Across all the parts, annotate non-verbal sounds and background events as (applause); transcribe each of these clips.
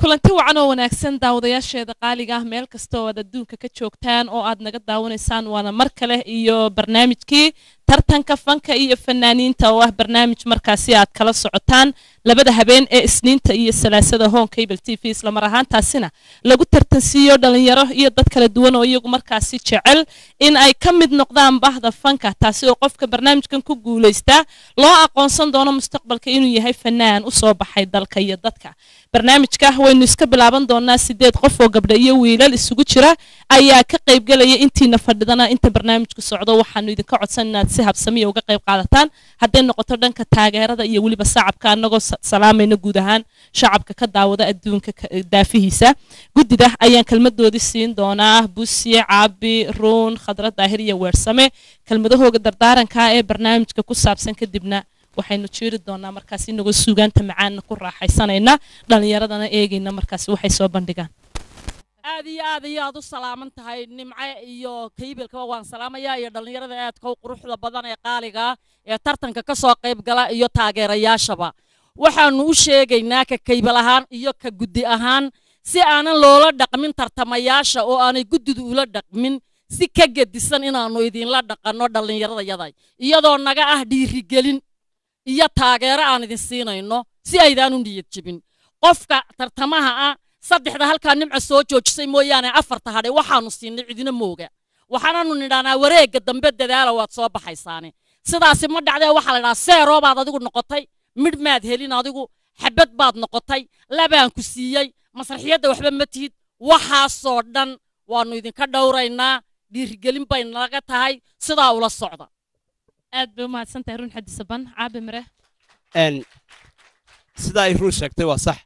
kulanti wacan oo wanaagsan daawadayaasheeda qaaliga ah. Meel kasta oo aad adduunka ka joogtaan oo aad naga daawanaysaan waana mar kale iyo barnaamijkii tartanka fanka iyo fanaaniinta oo ah barnaamij markaasi aad kala socotaan labada habeen ee isniinta iyo salaasada cable t v islamar ahaantaasina lagu tartansiiyo dhalinyaro iyo dad kala duwan oo iyagu markaasi jecel in ay ka mid noqdaan bahda fanka taasi oo qofka barnaamijkan ku guulaystaa loo aqoonsan doono mustaqbalka inuu yahay fanaan u soo baxay dalka iyo dadka. Barnaamijka waynu iska bilaaban doonaa sideed qof oo gabdha iyo wiilal isugu jira ayaa ka qaybgelaya intiina fadhidana inta barnaamijku socdo waxaanu idinka codsan inaad si habsamiya uga qayb qaadataan. Hadday noqoto dhanka taageerada iyo weliba sacabka annagoo salaamayna guud ahaan shacabka ka daawada adduunka daafihiisa. Guddida ayaan kelmadoodii siin doonaa. Busiye caabi ruun khadra daahir iyo weersame. Kelmadahooga dardaaranka ee barnaamijka ku saabsan kadibna waxaynu jiiri doonaa markaas inagoo suugaanta macaanna ku raaxaysanayna dhallinyaradana eegayna markaas waxay soo bandhigaan aad iyo aad iyo aad u salaaman tahay nimce iyo kaybilkaba waan salaamayaa iyo dhallinyarada aadka quruxda badan ee qaaliga ee tartanka ka soo qayb gala iyo taageerayaashaba. Waxaanu u sheegaynaa ka kaybal ahaan iyo ka guddi ahaan si aanan loola dhaqmin tartamayaasha oo aanay guddidu ula dhaqmin si ka gedisan inaannu idinla dhaqanno dhallinyaradayada iyadoo naga ah dhiirigelin iyo taageero aan idin siinayno si aydaan u niyad jebin. Qofka tartamaha ah saddexda halkaa nimca soo joojisay mooyaane afarta hadhay waxaanu siinay cidina mooga. Waxaananu nidhahnaa wareegga dambe dadaala waad soo baxaysaane. Sidaasi ma dhacdee waxaa la dhahaa seeroo baad adigu noqotay midh maad helin adigu xabad baad noqotay labaan ku siiyey masraxiyadda waxba ma tihid. Waxaasoo dhan waannu idinka dhowraynaa dhiirigelin bay naga tahay sidaa ula socda. Aad bay u mahadsantahay run xadisaban caabi mare sidaa ay run sheegtay waa sax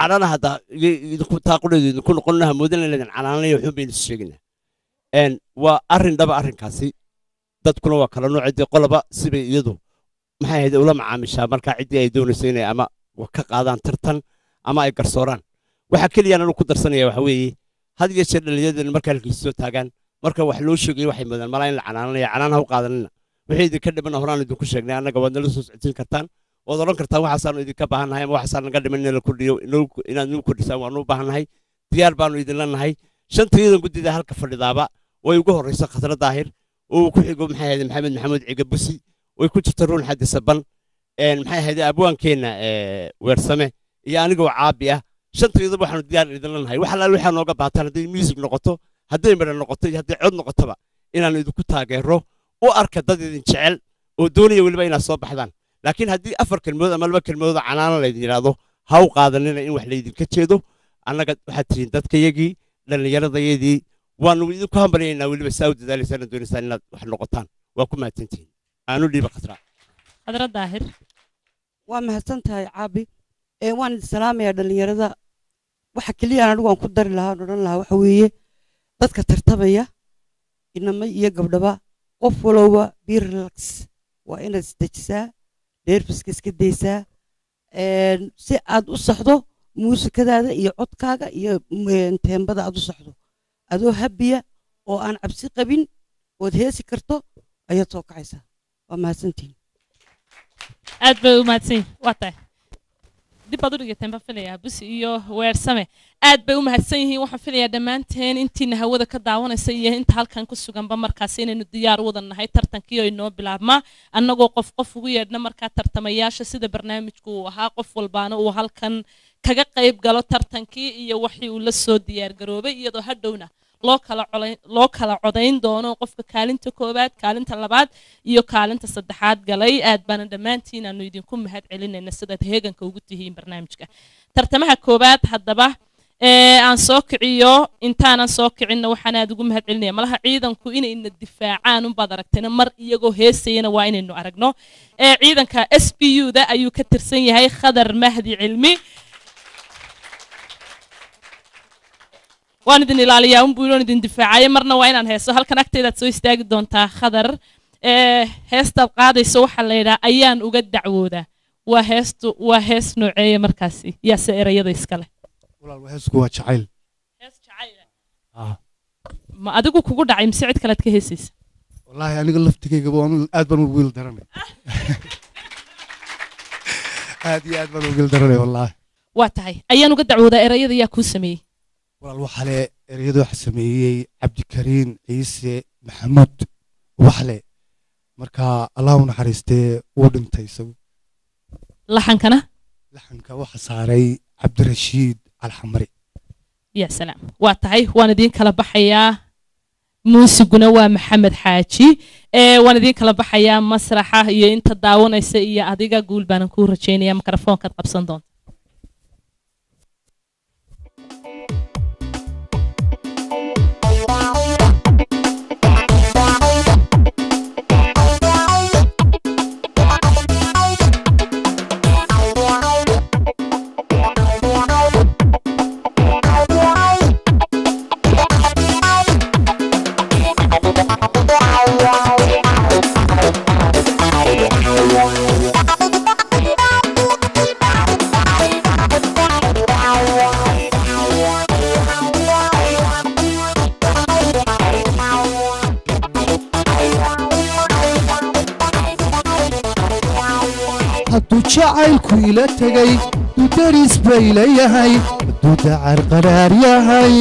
cadhana hadda taaqudheedu idinku noqonnaha moodana leedan canaanaya waxuun baynu is sheegaynaa waa arrin dhaba arrinkaasi. Dadkuna waa kala nooc ciddii qoloba sibay iyadu maxay ahayd ula macaamishaa? Markaa ciddii ay doonayso inay ama ka qaadaan tartan ama ay garsooraan. Waxa keliyaan ku darsanaya waxa weeye had iyo jeer dhallinyaradeen marka halkiis soo taagaan marka wax loo sheegaya waxay mudaan malaa in la canaananaya canaan ha u qaadanina wixii idinka dhiman horaan idinku sheegnay annaga waad nala soo socodsiin kartaan waad odhan kartaan waxaasaanu idinka baahannahay ama waxaasaa naga dhiman inaad nagu kordhisaan waanu u baahannahay diyaar baanu idinla nahay shantayadan guddida halka fadhidaaba way ugu horrayso khasra daahir. Oo ku xigo maxay ahayd maxamed maxamuud ciga busi. Way ku jirta ruun xadi saban. Maxay ahayd abwaankeenna weersame. Iyo anigoo caabi ah. Shantayadaba waxaanu diyaar idinla nahay wax alaal waxaa nooga baataan hadday music noqoto hadday midha noqoto iyo hadday cod noqotoba inaanu idinku taageero u arka dad idin jecel. Oo doonaya weliba inaad soo baxdaan laakiin haddii afar kelmadood ama laba kelmadood canaana laydin yidhaahdo ha u qaadanina in wax laydinka jeedo annaga waxaad tihiin dadkayagii dhallinyaradayadii waanu idinku hambalyaynaa weliba saa u dadaalaysaan doonaysaan inaad wax noqotaan. Waa ku mahadsantihiin aanu dhiiba khasra khadra daahir. Waa mahadsan tahay caabi. Ee waan idin salaamayaa dhallinyarada. Waxa keliyaan anigu aan ku dari lahaa odhan lahaa waxa weeye. Dadka tartamaya inama iyo gabdhaba qof walowba be relax. Waa inaad isdejisaa dheerfiska iska daysaa si aad u saxdo muusikadaada iyo codkaaga iyo teembada aad u saxdo. Adoo habiya oo aan cabsi qabin ood heesi karto ayaad soo kacaysaa waa mahadsantihin aad bay u mahadsanyihin waa tahay dib baad u dhigateen baan filayaa busi iyo weersame aad bay u mahadsan yihiin waxaan filayaa dhammaanteen intiina hawada ka daawanaysa iyo inta halkan ku suganba markaasi inaynu diyaar wada nahay tartankii oo inoo bilaabmaa annagoo qof qof ugu yeedhna markaa tartamayaasha sida barnaamijku uu ahaa qof walbaana uu halkan kaga qayb galo tartankii iyo wixii uu la soo diyaargaroobay iyadoo hadhowna loo kala loo kala codayn doono qofka kaalinta koowaad kaalinta labaad iyo kaalinta saddexaad galay. Aad baana dhammaantiin aanu idinku mahad celinayna sidaad heeganka ugu tihiin barnaamijka. Tartamaha koowaad haddaba aan soo kiciyo intaanan soo kicinna waxaan aad ugu mahad celinaya malaha ciidanku inayna difaacaan unbaad aragtayna mar iyagoo heesayana waa inaynu aragno. Ciidanka s b u da ayuu ka tirsan yahay khadar mahdi cilmi waan idin ilaaliyaa unbuu iloon idin difaacaya marna waa inaan heeso. Halkan agtaydaad soo istaagi doontaa khadar. Heestaad qaadayso waxaa la yidhaha ayaan uga dacwoodaa waa heestu waa hees nooceeya markaasi. Yaase erayada iskale jacayl. Ma adigu kugu dhacay mise cid kalead ka heesaysa wallaahi aniga laftigayga aad baan u wiil daranay (laughs) aad iyo aad baan u wiil daranay wallaahi. Waa tahay. Ayaan uga dacwoodaa erayada yaa kuu sameeyey walaal waxale ereyada waxa sameeyey cabdikariin ciise maxamuud waxle marka allah u naxariistee wuu dhintay isagu. Laxankana? Laxanka waxa saaray cabdirashiid alxamari. Ya salaam. Waa tahay waan idiin kala baxayaa muusiguna waa maxamed xaaji. Waan idiin kala baxayaa masraxa iyo inta daawanaysa iyo adiga guul baanan kuu rajaynaya mikrofoonkaad qabsan doonta jacaylku ila tegay hadduu daris bay leeyahay hadduu dacar qaraar yahay.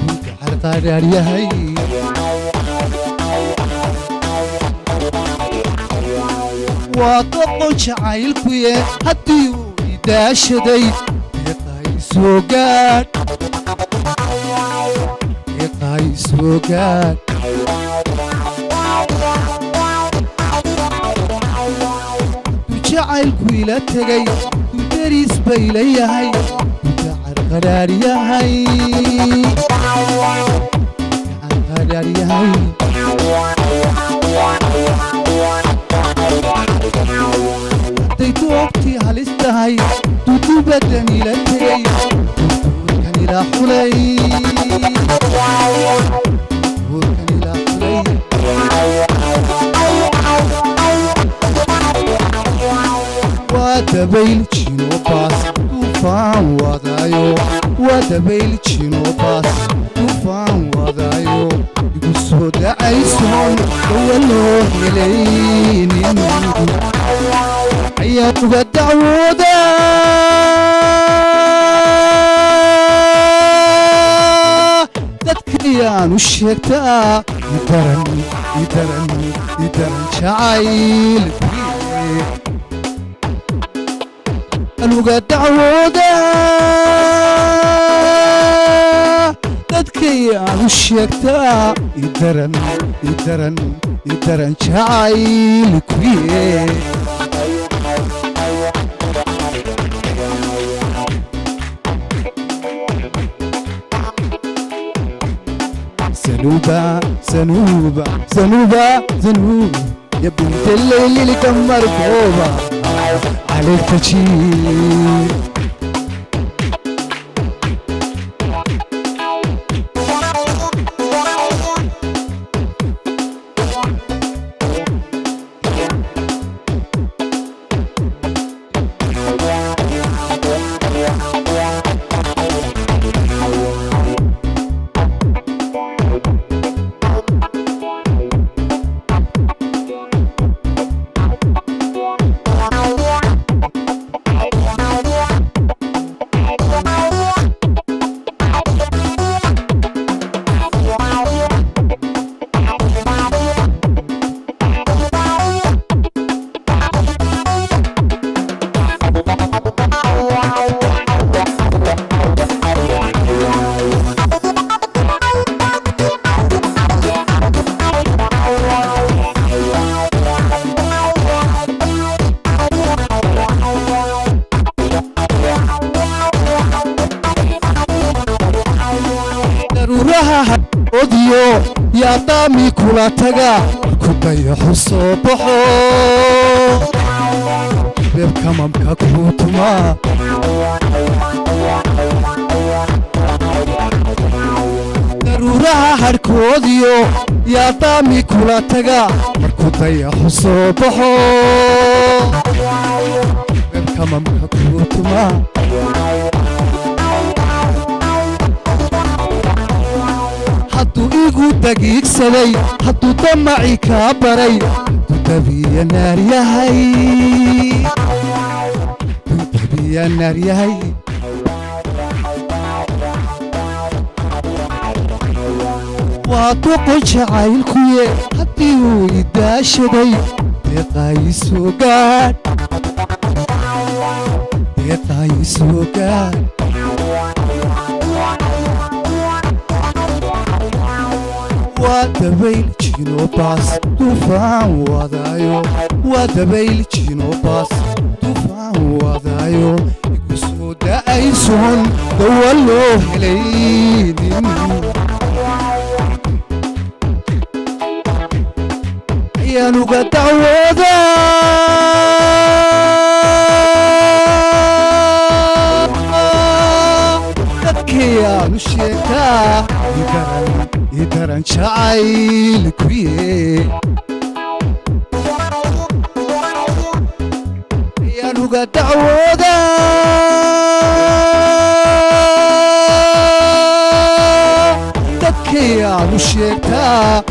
Hadduu dacar qaraar yahay. Waa doqon jacaylkuye haddii uu idaashaday deeqaay jacaylku ila tegay hadduu daris bay leeyahay hadduu dacar qaraar yahay. Yahay. Hadday doobtii halis tahay hadduu dibaddan ila tegay duurkan ila xulay waa dabayl jino baas duufaan wadaayo igu soo dacaysoon dawa loo helaynin ayaa uga dacwooda dadkayaanu sheegtaa idaran idaran idaran jacayl الوقع تعودا تدكي عشيكتا يدرن يدرن يدرن شعاي لكويه زنوبة زنوبة زنوبة زنوبة. يا بنت الليل لكم كان عليك تشيل daruuraha odiyo yaa daami kula taga ku dayaxu soo baxo beebka mamka kuu tuma daruuraha hadhkoodiyo yaa daami kula taga markuu dayaxu soo baxo beebka mamka kuu tuma hadduu igu dagiigsaday hadduu damacii kaa baray hadduu dabiya naar yahay. Waa doqon jacaylkuye haddii uu idaashaday deeqaayisoo gaadh waa dabayl jinobaas dufaan wadaayo. Waa dabayl jinobaas dufaan wadaayo. Igu soo da'aysoon dawa loo helaynin ayaan uga dacwooda dadkayaanu sheegaa idaran jacayl kuye ayaan uga dacwooda dadkayaanu sheegtaa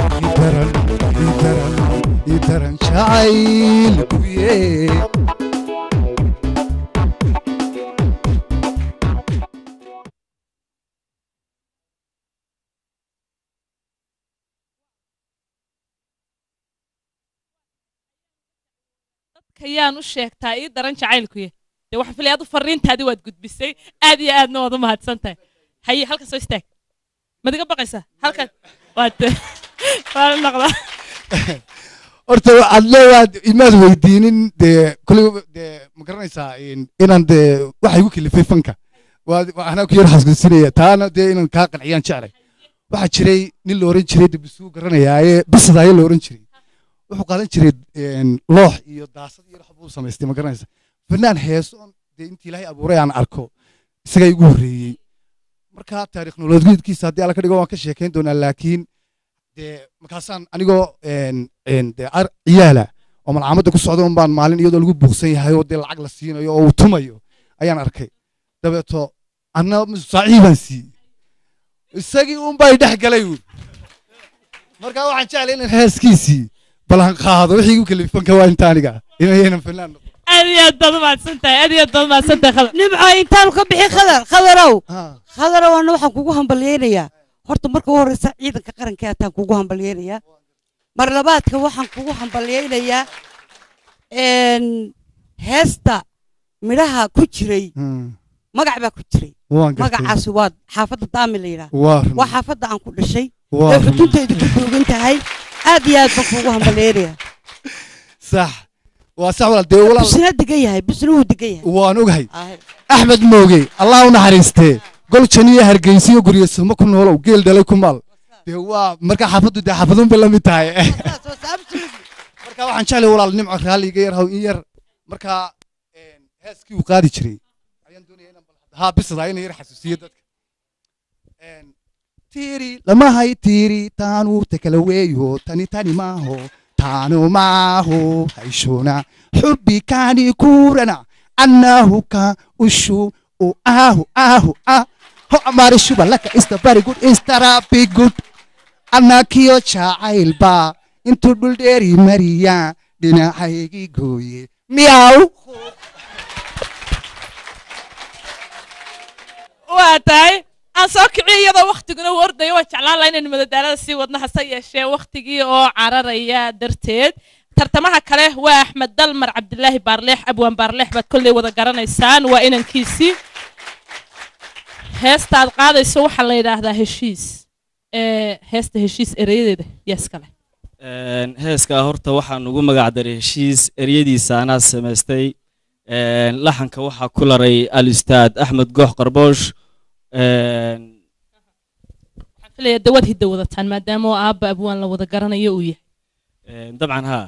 idaran jacayl kuye kayaan u sheegtaa ii daran jacaylkuye dee waxaan filaya adu fariintaadii waad gudbisay. Aad iyo aadna waad u mahadsan tahay haye halka soo istaag. Madiga baqaysaa? Halkan waad (laughs) waa noqdaa (laughs) horta waxaad leedaad imaad weydiinin dee kulli dee ma garanaysaa in- inaan dee waxa igu kalifay fanka. Anaa ku yar xasuusinaya taana dee inaan kaa qanciyaan jeclay. Waxaa jiray nin la oran jiray dibisuu garanayaaye bisadaaye la oran jiray wuxuu qaadan jiray loox iyo daasad iyo wax buu samaystay ma garanaysa. Fanaan heesoon dee intii ilaahay abuuray aan arko isagaa igu horreeyey. Marka taariikh nololeedkiisa haddii alla ka dhigo waan ka sheekayn doonaa laakiin dee markaasaan anigoo dee ciyaala oo malcaamadda ku socda un maalin iyadoo lagu buuqsan yahay oo dee lacag la siinayo oo uu tumayo ayaan arkay. Dabeeto anna saaciib baan siiyey. Isagii un dhex galay uun marka waxaan jeclay inaan heeskiisii balan qaado wixii igu kalifanka waa inta aniga inaynan fanaan noqon aad iyo aad baad u mahadsan tahay aad iyo aad baad u mahadsan tahay khadar nimco intaanu ka bixin khadar khadarow khadarow ana waxaan kugu hambalyeynayaa horta marka u horeysa ciidanka qaranka ataan kugu hambalyeynayaa mar labaadka waxaan kugu hambalyeynayaa heesta midhaha ku jiray. Hmm, magac baa ku jiray. Magacaasi waa xaafadda daami la yidhaah waa xaafadda aan ku dhashay. Ee run. xuduntaydu ku toogan tahay aad iyo aad baan kugu hambalyeynayaa sax. Waa sax walaal dee walaal bisna degan yahay bisna wuu degan yahay. Waan ogahay axmed mooge allah u naxariistee gol janiyo hargeysa iyo guryo samo ku noolow geel dhalay ku maal. Dee waa marka xaafaddu dee xaafadun bay la mid tahay. Marka waxaan jeclay walaal nimco raalli iga yar haw in yar. Marka heeskii uu qaadi jiray. Ayaan doonaya inaan haa bisada inaan yar xasuusiyo dadka Een, tiiri lama hay tiiri taanu tekala weeyo tani tani maaho taanu maaho hayshona xubbi kaani kuurana annahu ka ushu u ahu ahu ah ho amari shuba laka ista very good istara be good annakiyo jacaylba intuu dhul dheeri mariya dhinacaygii gooye. Miyaw! Waa tahay aan soo kiciyo iyadoo waktiguna u ordayo waa jeclaan laha inaynu madadaalada sii wadno hase yeeshee waktigii oo cararaya darteed. Tartamaha kale waa axmed dalmar cabdilaahi baarleex abwaan baarleex baad kolley wada garanaysaan waa inankiisii heesta aad qaadayso waxaa la yidhaahdaa heshiis. Ee heesta heshiis erayadeeda yaa iskale Een, heeskaa horta waxaan ugu magac daray heshiis eryadiisa anaa samaystay laxanka waxaa ku laray al-ustaad axmed goox qarboosh waxaan filayaa dawad hidda wadataan maadaama oo aabba abwaan la wada garanayo uu yahay. een, dabcan haa.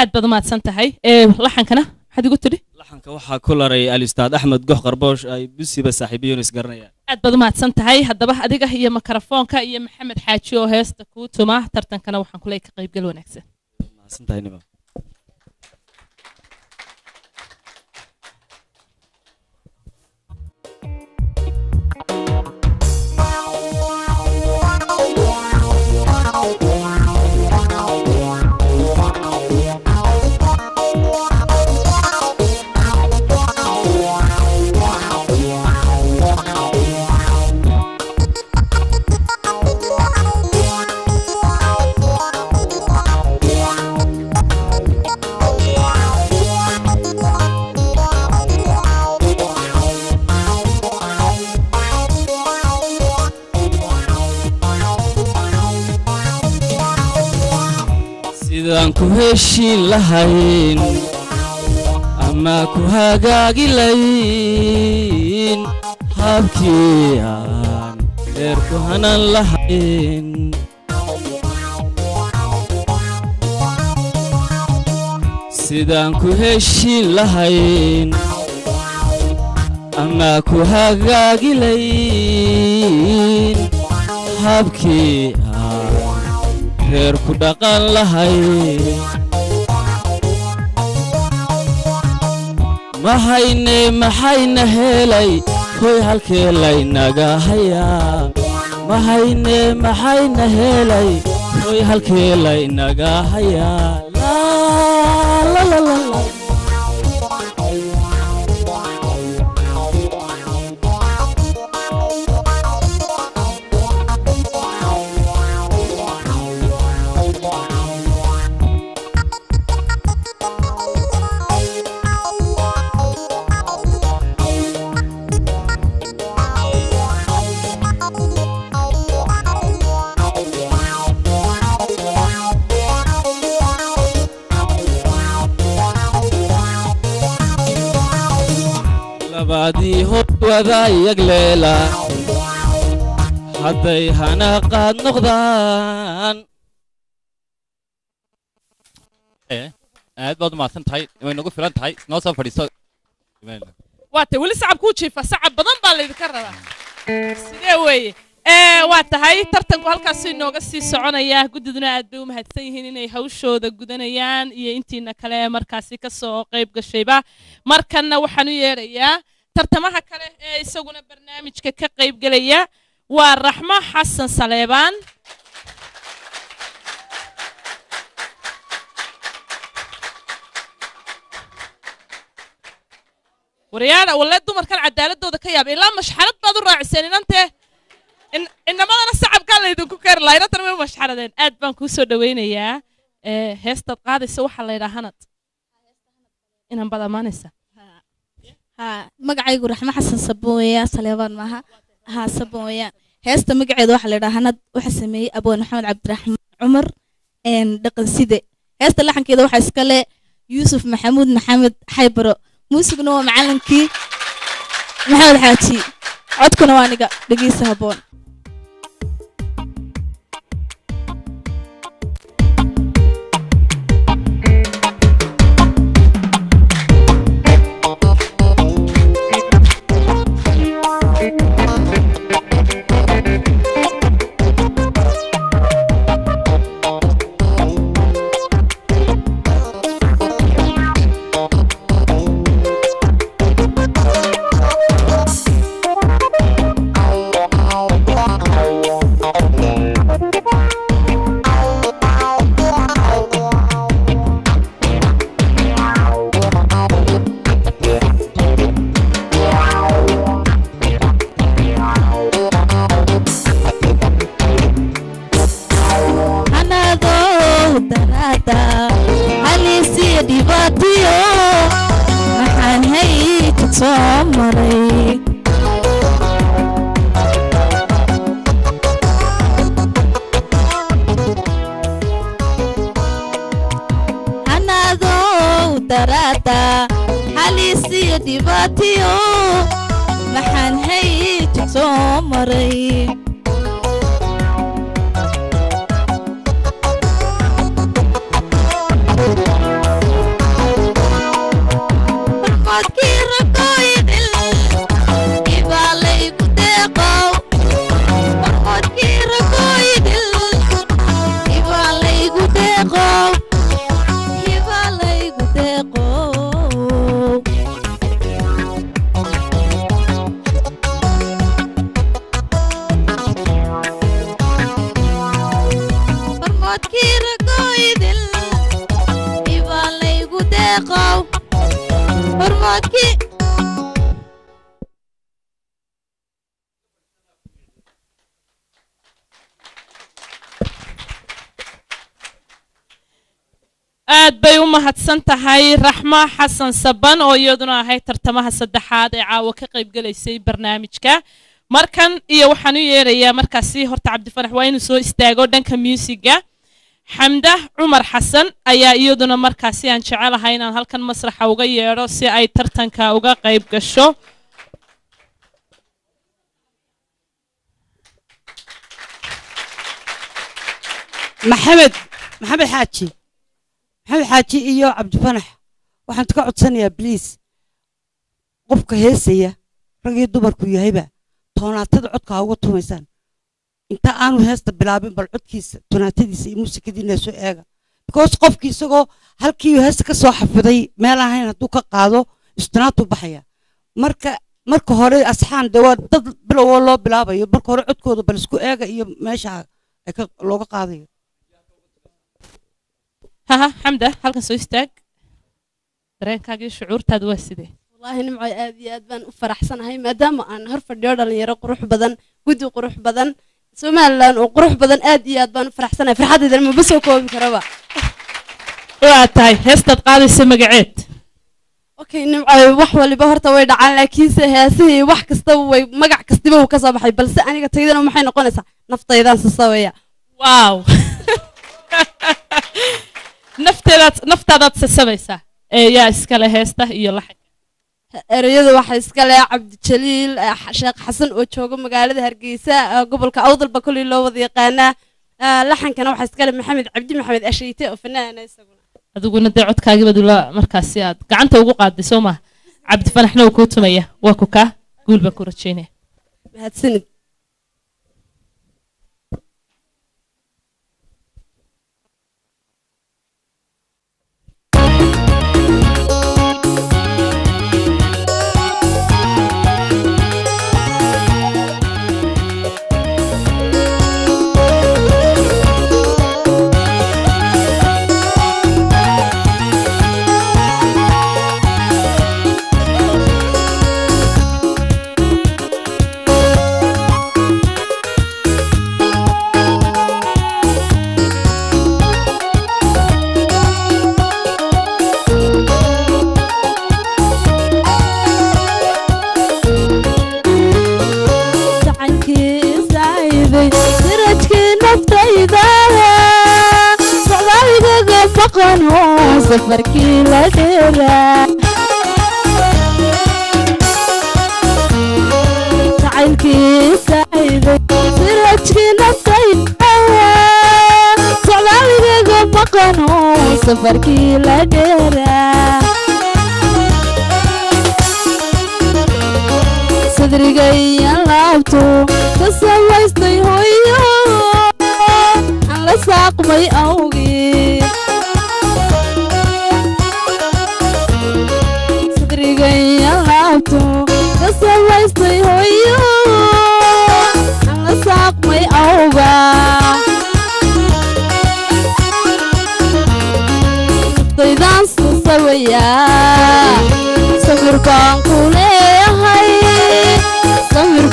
Aad baad umahadsan tahay. Ee laxankana maxaad igu tidhi? Laxanka waxaa ku laray al-ustaad axmed goox qarboosh ay busiba saaxiibayoon isgaranayaan aad baad umahadsan tahay. Haddaba adiga iyo makarafoonka iyo maxamed xaaji oo heesta kuu tuma. Tartankana waxaan kuley ka qaybgal wanaagsan sidaan ku heshiin lahayn ama ku hagaagi layn habkii aan reer ku hanan lahayn sidaan ku heshiin lahayn ama ku hagaagi layn habkii reer ku dhaqan lahayn mahayne maxayna helay? Hoy halkee laynaga hayaa mahayne maxayna helay? Hoy halkee laynaga hayaa hor wadaayag leela hadday hana qaad noqdaan aad baad umahadsan tahay way nagu filan tahay noo soo fadhiiso waa tahay weli sacab kuu jiifa sacab badan baa laydinka rabaa. Sidee weeye? Ee waa tahay tartanku halkaasuu inooga sii soconaya guddiduna aad bay u mahadsan yihiin inay hawshooda gudanayaan iyo intiina kale markaasi ka soo qayb gashayba markanna waxaan u yeedhayaa tartamaha kale ee isaguna barnaamijka ka qayb gelaya waa raxmo xasan saleebaan waryaada walle dumarkan cadaaladooda ka yaaba ilaa mashxarad baad u raaciseen inantee in- inamadana sacabkaa laydinku keeri lahaa inantana way u mashxaradeen. Aad baan kuu soo dhawaynayaa. Ee heestaad qaadaysa waxaa la yidhaa hanad. Inan baad ammaanaysa ها magacaygu raxmo xasan sabon weeyaan saleebaan maaha. Haa sabon weeyaan heesta magaceeda waxaa la yidhaha hanad waxa sameeyey abwaan maxamed cabdiraxmaan cumar een dhaqan side. Heesta laxankeeda waxaa iska le yuusuf maxamuud maxamed xaybaro muusiguna waa macalinkii maxamed xaaji. Codkuna waa aniga dhegeysa haboon mahadsan tahay raxmo xasan saban oo iyaduna ahayd tartamaha saddexaad ee caawa ka qaybgelaysay barnaamijka. Markan iyo waxaan u yeerayaa markaasi horta cabdifanax waa inuu soo istaago dhanka muusiga xamda cumar xasan ayaa iyaduna markaasi aan jecelahay inaan halkan masraxa uga yeedho si ay tartanka uga qayb gasho. Maxamed maxamed xaaji maxamed xaaji iyo cabdifanax waxaan ka codsanayaa bliis qofka heesaya rag dumarku yahayba toonaatada codka ha uga tumaysaan. Inta aanu heesta bilaabin bal codkiisa toonaatadiisa iyo muusikadiina soo eega because qofkii isagoo halkii heesta ka xafiday meel ahayn hadduu ka qaado istinaatuu baxaya. Marka marka hore asxaan dee waa dad bilowoo loo bilaabayo. Marka hore codkooda bal isku eega iyo meesha looga qaadayo haha xamda halkan soo istaag. Dareenkaagii shucuurtaada waa sidee? Wallaahi nimcoy aad iyo aad baan u faraxsanahay maadaama aan hor fadhiyo dhallinyaro qurux badan guddi qurux badan. Somalilan oo qurux badan aad iyo aad baan u faraxsanahay. Farxaddaydan maba soo koobi karaba. Waa tahay heestaad qaadaysa magaceed. Okay nimcoy wax waliba horta way dhacaan laakiinse heesihii wax kastaba way magac kastiba uu ka soo baxay balse aniga taydana maxay noqonaysaa? Naftaydaan sasabaya wow. (laughs) nafteedaad naftaadaad sasabaysaa ee yaa iskale heesta iyo laxanka ereyada waxaa iska leh cabdijaliil sheekh xasan oo jooga magaalada hargeysa gobolka awdalba koley loo wada yaqaanaa. Laxankana waxaa iska leh maxamed cabdi maxamed ashayte oo fanaana isaguna. Adiguna dee codkaagibad ula markaasi aad gacanta ugu qaaday soo maha cabdifanaxna uu kuu tumaya. Waa ku kaa guul baan ku rajaynaya. Mahadsanid aqoon hoo safarkii la dheeraa jacaylkiisa hayday sirajkiina sayaa socmaaligayga maqan hoo safarkii la dheeraa sadrigaya laabto ka samaystay hooyo aan la saaqmay awg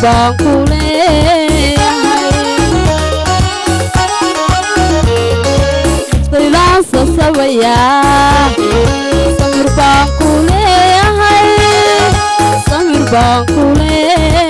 baan ku leeyahay sasawayaa samir baan ku leeyahay samir baan ku leeyahay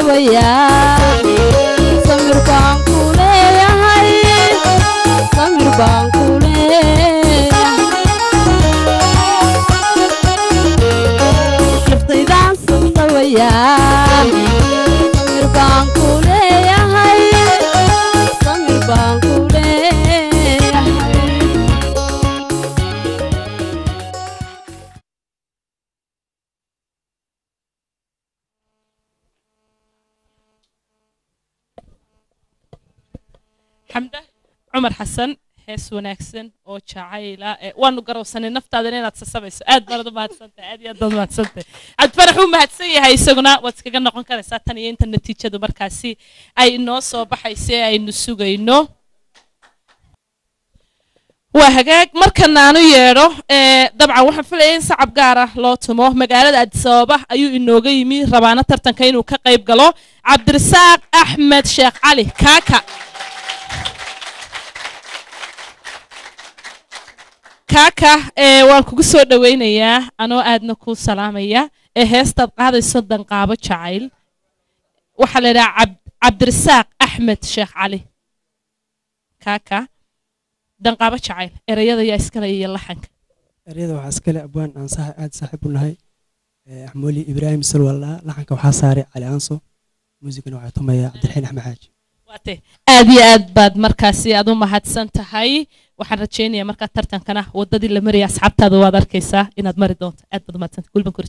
sasabaya samir cumar xasan hees wanaagsan oo jacayla ee waanu garowsanay naftaadana inaad sasabayso aad baad u mahadsantahay aad iyo aad baad mahadsantahay. Cabdifarax wuu mahadsan yahay isaguna waad iskaga noqon karaysaa. Tan iyo inta natiijadu markaasi ay inoo soo baxaysa ee aynu sugayno. Waa hagaag markana aanu yeedho ee dabcan waxaan filaya in sacab gaar ah loo tumo. Magaalada addis ababa ayuu inooga yimi rabaana tartanka inuu ka qayb galo cabdirasaaq axmed sheekh cali kaaka kaaka ee waan kugu soo dhawaynayaa anoo aadna kuu salaamaya. Ee heestaad qaadayso danqaabo jacayl. Waxaa la yidhaha cab cabdirasaaq axmed sheekh cali kaaka. Danqaabo jacayl. Erayada yaa iskale iyo laxanka. Eryada waxaa iskale abwaan aan aad saaxiib u nahay. Axmooli ibraahim salwalla laxanka waxaa saaray cali aanso. Muusigana waxaa tumaya cabdiraxiin axmed xaaji waate aad iyo aad baad markaasi aad u mahadsan tahay waxaan rajaynayaa markaa tartankana wadadii la maraya asxaabtaada waad arkaysaa inaad mari doonto. Aad baad u mahadsantay gulban ku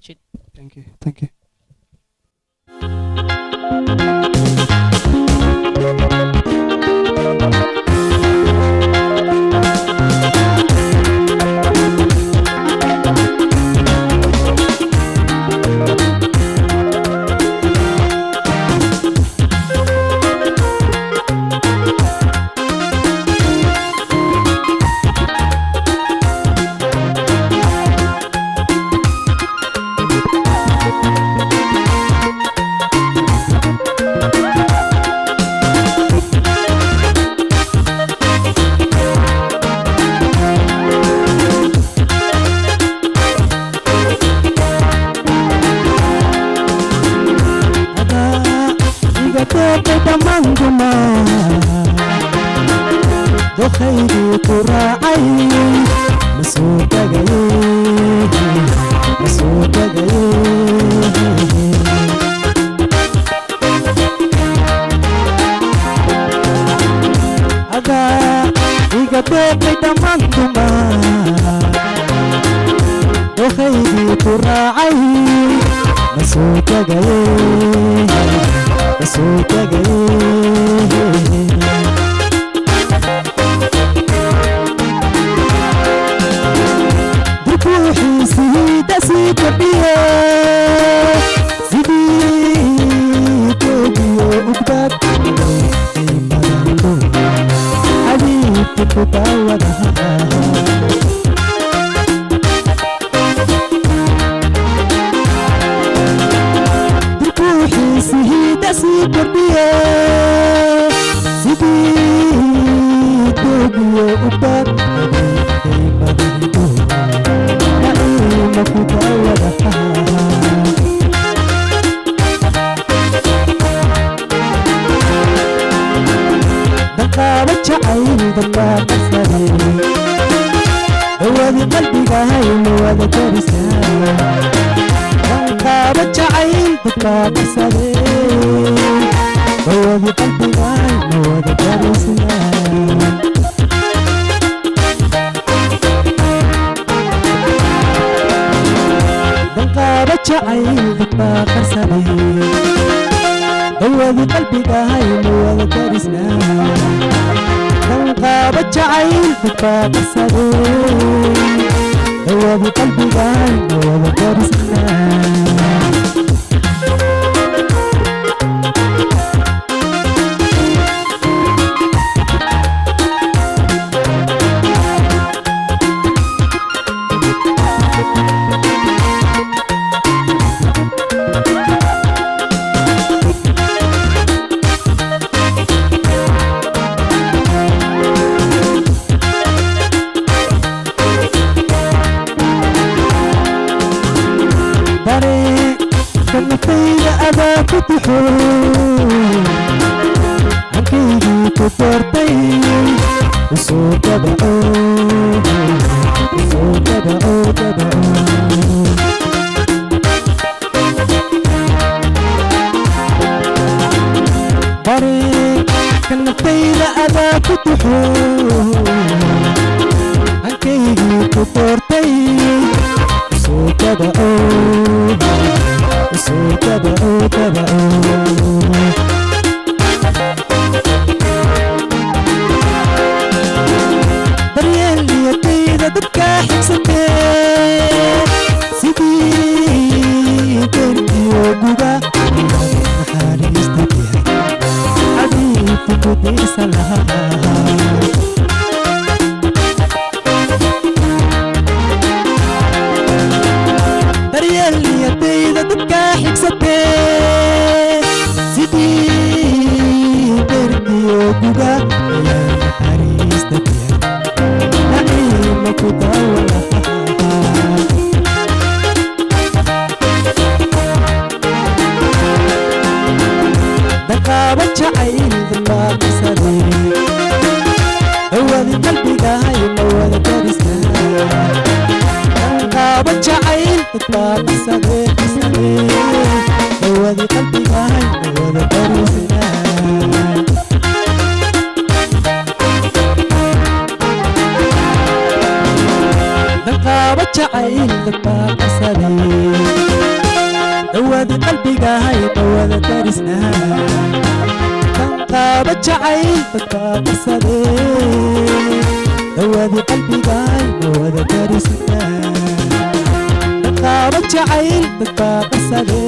jacayl dadbaaqasade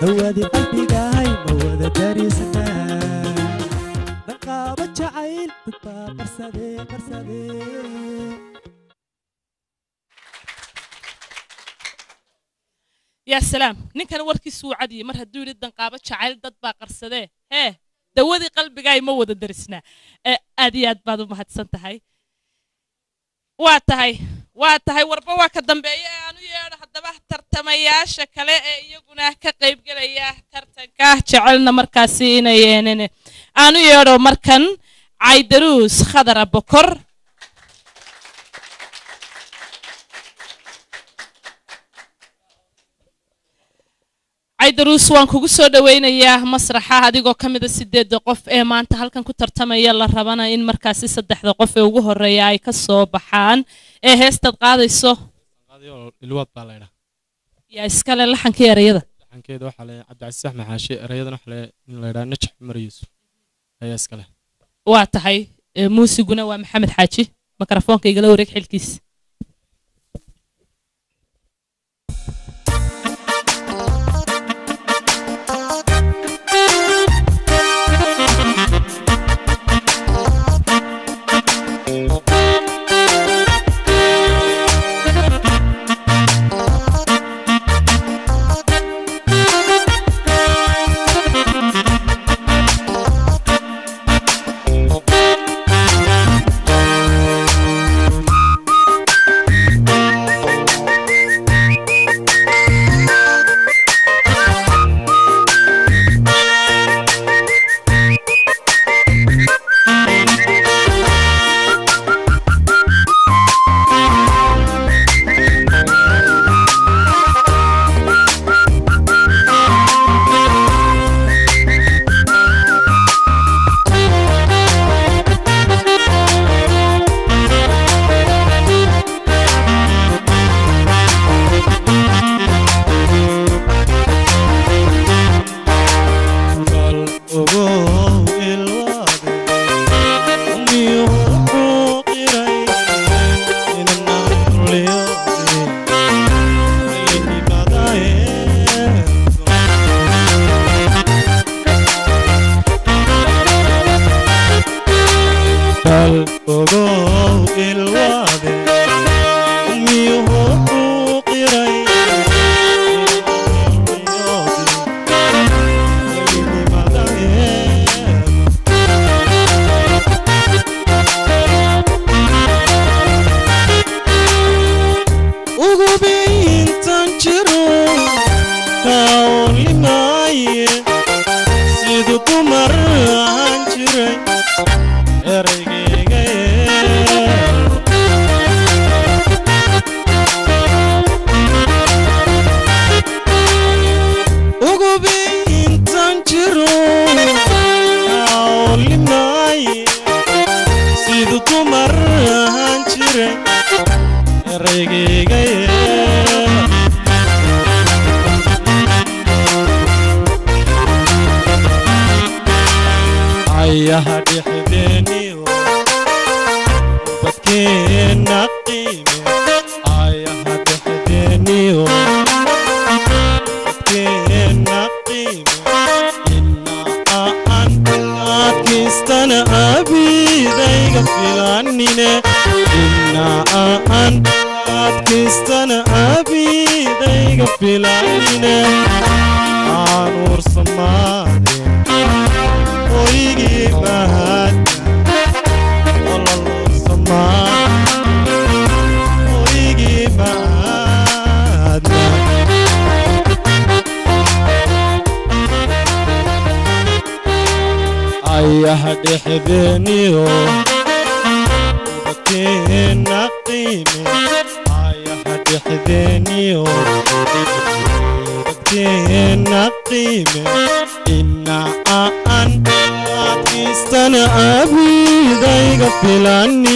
dhawaadi qalbigahay ma wada darisna danqaaba jacayl dadbaaqasade qarsade yaa salaam. Ninkan warkiisu wuu cadiyey mar hadduu yidhi danqaabo jacayl dad baa qarsadee? Hee dawadii qalbigaay ma wada darisnaa. Ee aad iyo aad baad u mahadsan tahay. Waa tahay waa tahay warba waa ka dambeeya ee aanu yeedho haddaba tartamayaasha kale ee iyaguna ka qaybgelaya tartanka. Jecelna markaasi inay eenene aanu yeedho markan caydaruus khadara bokor. Caydaruus waan kugu soo dhowaynayaa masraxa adigoo ka mida sideedda qof ee maanta halkan ku tartamaya la rabana in markaasi saddexda qof ee ugu horreeya ay ka soo baxaan ee heestaad qaadayso. Yaa iskale laxanka erayada? Laxankeeda waxaa le cabdicasiis axmed xaashi erayadana waxaa le in laydhaa najax cumar yuusuf ayaa iskale waa tahay ee muusiguna waa maxamed xaaji. Mikrofoonka igala wareeg xilkiis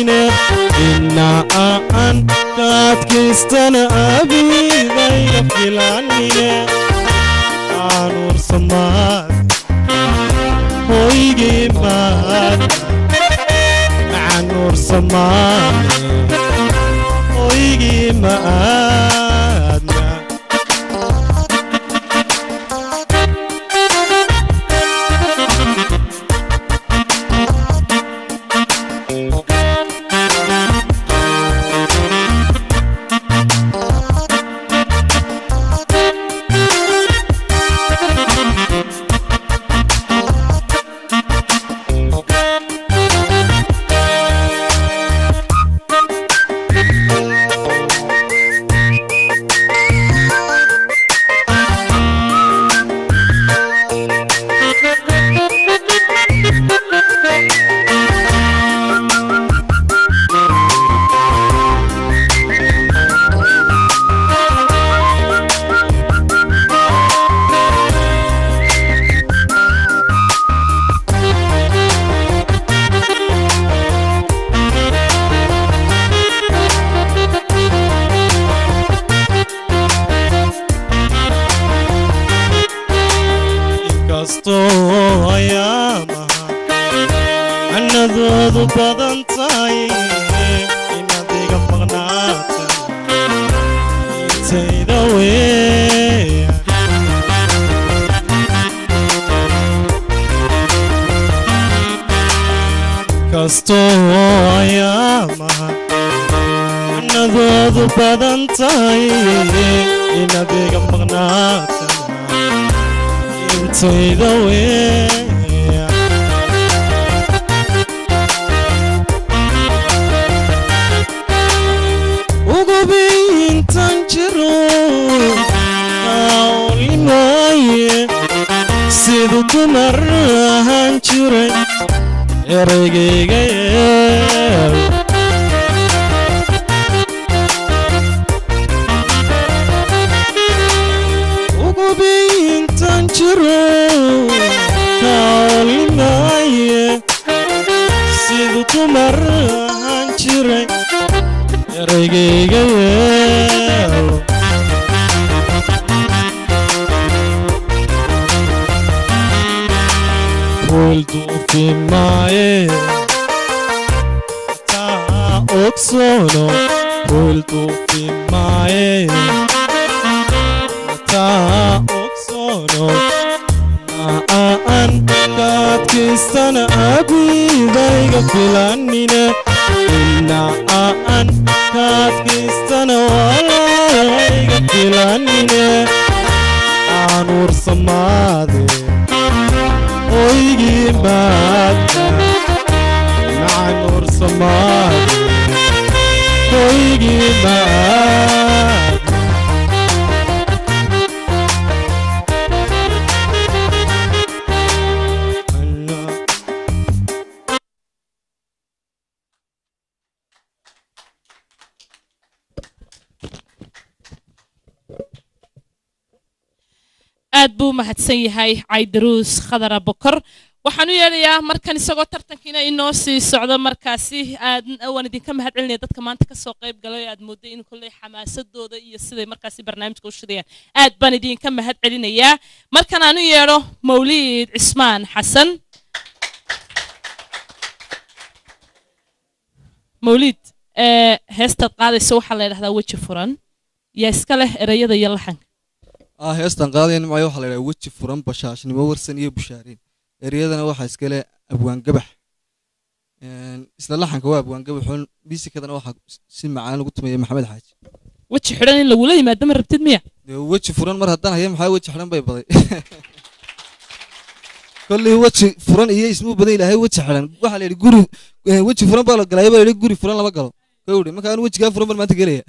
filanine inaa aan adkaystana abidayga filanine aanursamaad hoygii maadna macanuursamaane hoygii maadna intan yahay caydaruus khadara bokor. Waxaan u yeelayaa markan isagoo tartankiina inoo sii socdo markaasi waan idinka mahad celinaya dadka maanta ka soo qayb galay aad mooday in kolley xamaasadooda iyo siday markaasi barnaamijka u shidayaan. Aad baan idinka mahadcelinayaa. Markan aanu u yeedho mawliid cismaan xasan. Mawliid eh, heestaad qaadaysa waxaa la ydhahdaa weji furan. Yaa iska leh ereyada iyo laxanka ah heestan qaadaya nimcayo waxaa la yidhaha weji furan bashaashnimo warsan iyo bushaareen ereyadana waxaa iskale abwaangabax isla laxanka waa abwaangabaxoon miisikadana waxaa si macaan lagu tumeeyay maxamed xaaji. Weji xidhan in lagula yimaado ma rabtid miya. Weji furan mar haddaan haya maxaa weji xidhan bay baday? (laughs) Kolley weji furan iyo ismuu badan ilaahay weji xidhan. Waxaa la yidhi guri eh, weji furan baa la galaya baa la yidhi guri furan lama galo. Kowdhi marka anu wejigaa furan baan maanta gelaya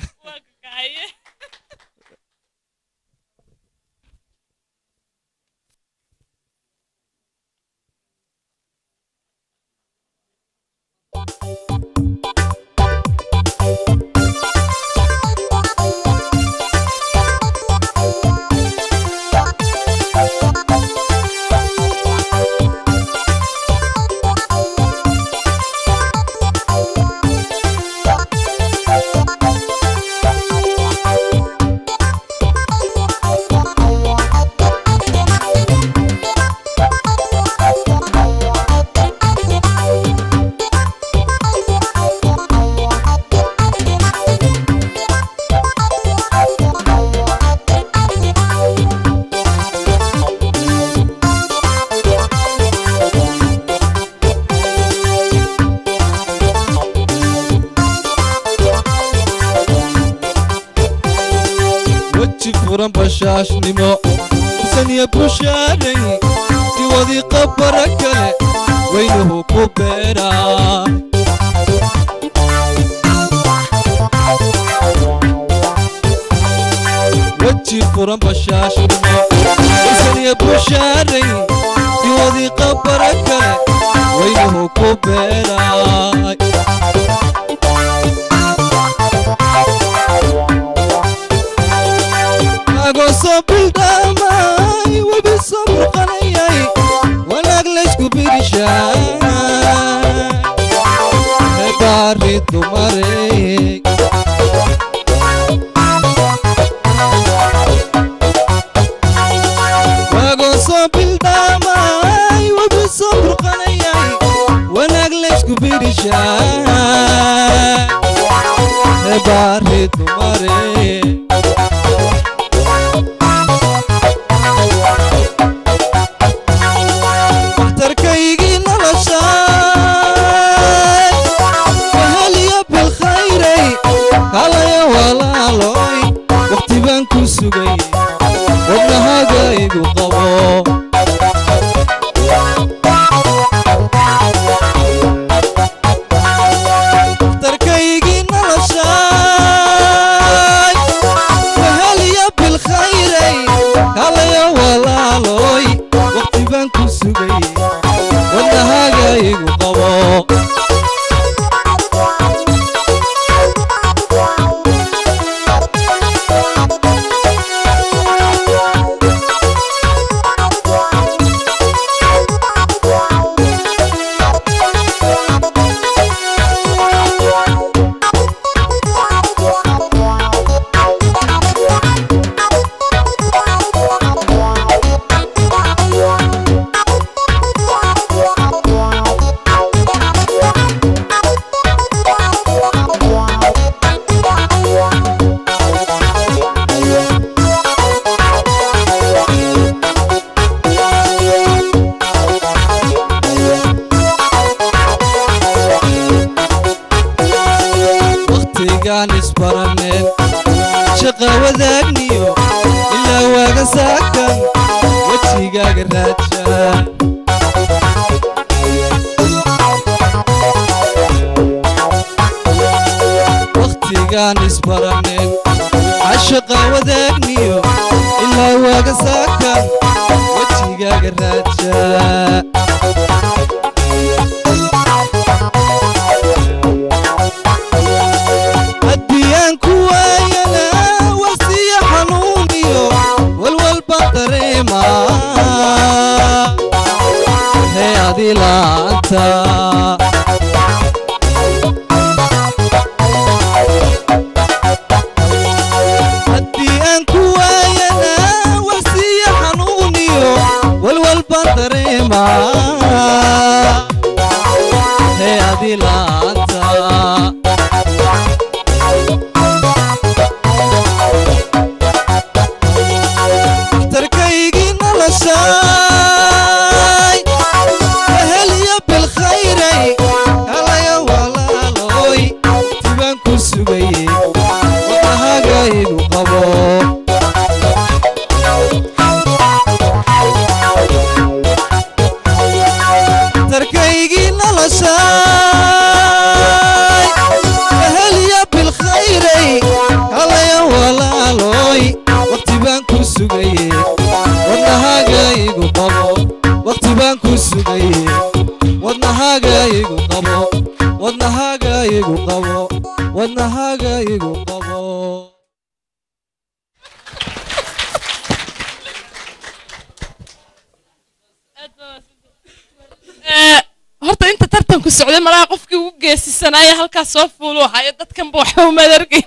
geesisanaaye halkaas soo fuulu hayo dadkanba waxba umaad arkayn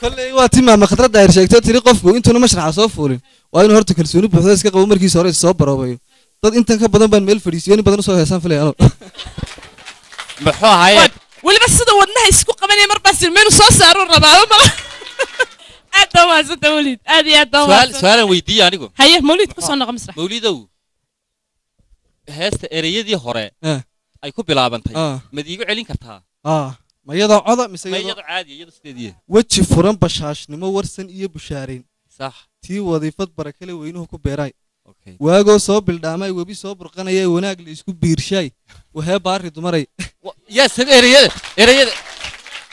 kolley waa ti maama khadradda ayr sheegto tiri qofku intuuna mashraxa soo fuulin. Waa inuu horta kalsooni buuxda iska qabo markiisa hore soo baroobayo. Dad intan ka badan baan meel fadhiisiyo in badan u soo heesaan filaya ano. (laughs) Muxuu ahaye weliba sida wadnaha isku qabanaya marbaas ilmeynu soo saaruu rabaaba mala (laughs) aad baa mahadsanta mawlid aad iyo aad baa su'aalan weydiiye anigu. Haye mawlid ku soo noqo masrax mawlidow heesta ereyadii hore Eh. Ay ku bilaabantay. Ah. mad iigu celin kartaa ah ma iyadoo coda mise ma iyadoo iyadoo caadiya iyadoo sideediye. weji furan bashaashnimo warsan iyo bushaarayn sax. Tii wadiifad barakale weynuhu ku beeraay waagoo soo bildhaamay webi soo burqanaya wanaag la isku biirshaay wahee baari dumaray.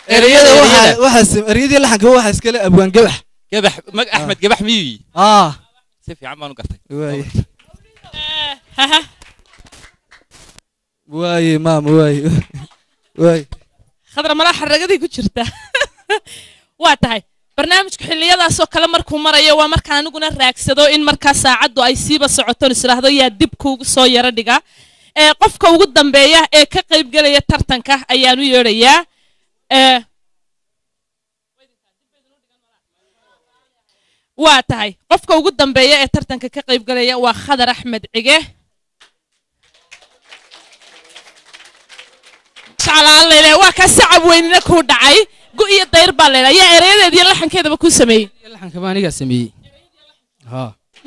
Ereyadii laxanka waxaa iskale abwaan gabax. Gabax mag axmed gabax ah. Si fiican baan u gartay waaye maama waaye waaye. Khadra malaa xaragadii ku jirta. (laughs) Waa tahay barnaamijku xilliyadaasoo kale markuu marayo waa markaan aniguna raagsado in markaa saacaddu ay siiba socotoon isdhaahdo yaa dib kuugu soo yaro dhiga. Ee qofka ugu dambeeya ee ka qaybgelaya tartanka ayaan u yeedhayaa. Ee waa tahay qofka ugu dambeeya ee tartanka ka qaybgelaya waa khadar axmed cige leyle waa kaa sacab weynina kuu dhacay. Gu iyo dayr baa leyle ayaa ereyadeeda iyo laxankeedaba kuu sameeyey.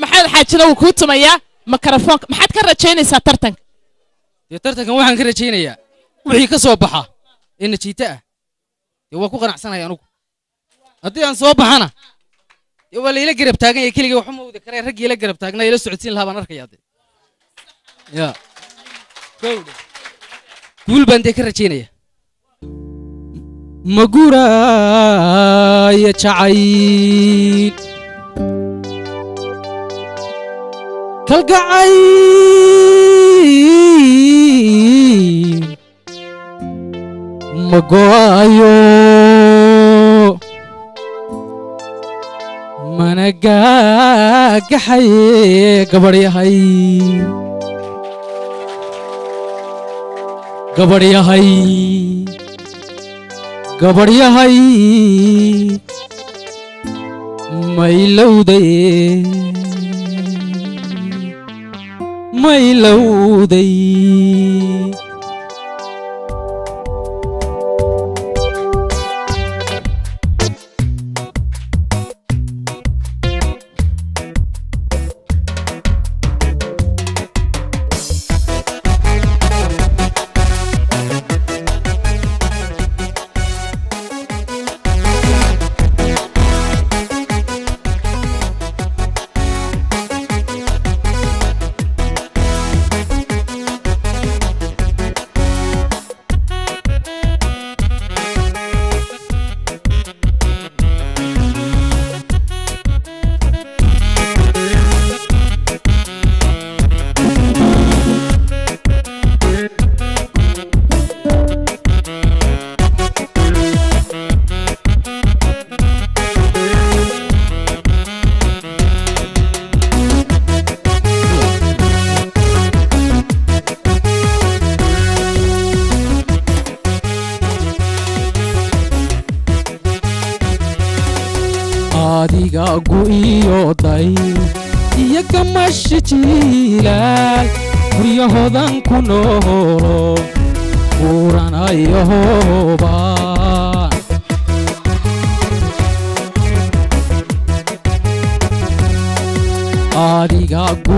Maxamed xaajina wuu kuu tumayaa makarafoonka maxaad ka rajaynaysaa tartanka? Dee tartankan waxaan ka rajaynayaa. Wixii ka soo baxa. Ee najiita ah. Dee waa ku qanacsanaya anugu. Haddii aan soo baxana dee waa layla garab taagan yahay keligay waxuma wada karee raggii ila garab taagnaa ila socodsiin lahaa baan arkayaa dee. Ya guul baan dee ka rajaynaya maguraya jacayl. Kalgacayl mago'ayo mana gaagaxaye गबड़िया हई गबड़िया हई मैलौदे मैलौदई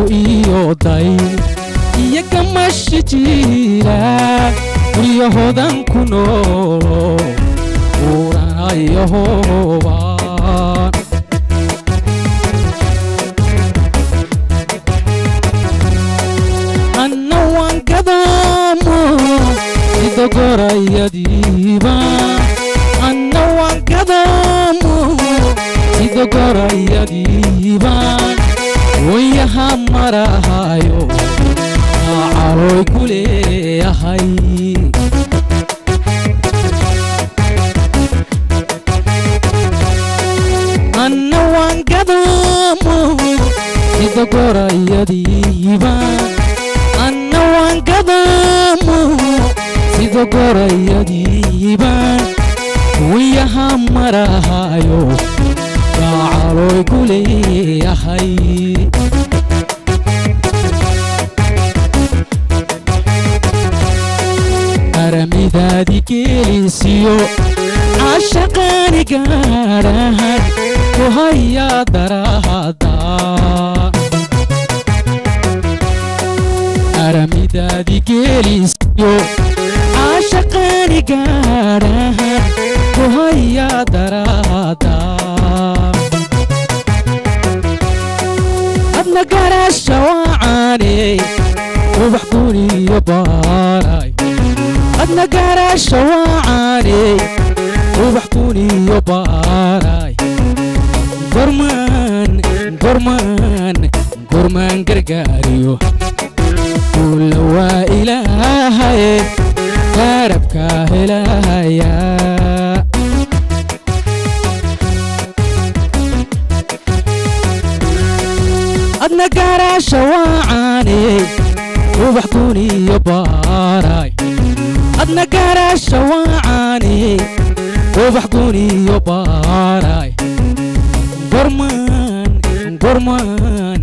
adiga gu'iyoday iyo gamashi jiilaal guryahodan ku noolo uranayohoobaan anna waan gadaamo sidogorayadiiba anna waan gadaamo sidogorayadiiba wonyaha marahayo caloy ku leeyahay anna waan gadamo sida gorayadiiba anna waan gadamo sida gorayadiiba wonyaha marahayo yaa caloy ku leeyahay دادی کیلیسیو عاشقانی گاره تو هیا در آدا آرامی دادی کیلیسیو عاشقانی گاره تو هیا در آدا اذنگارش شو عاری تو بحضوری بار adna garasha wacaaney ubax guniyo baaray gormaan gormaan gormaan gargaariyo kulla waa ilaahaye garabka helaya adna garasha wacaaney ubax guniyo baaray adna garasha wacaaney ubax guniyo baaray. Gormaan gormaan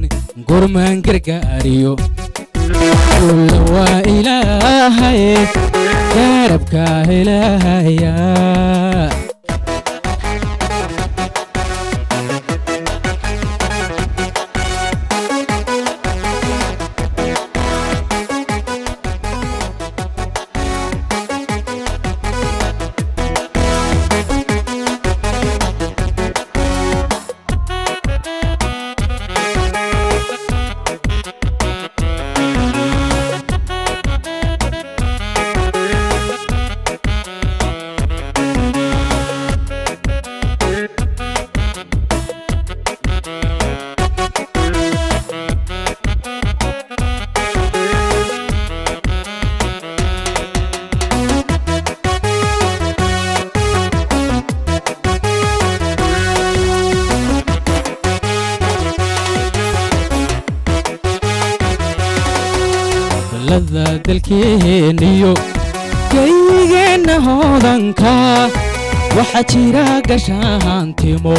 gormaan gargaariyo. Kulla waa ilaahaye garabka helaya gashaantimo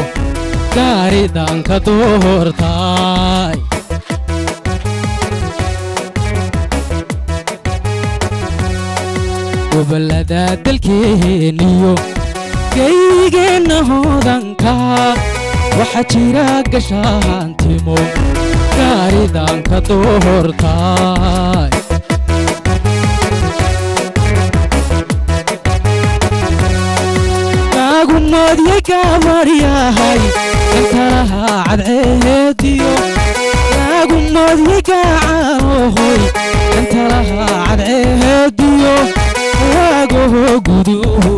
gaaridanka doortaay gobollada dalkeeniyo geygeenna hoodanka waxaa jira gashaantimo gaaridanka doortaay قمر يا قمر يا هاي. انت لها عن يا قمر يا قعاوي انت لها عن يا قهو قدوه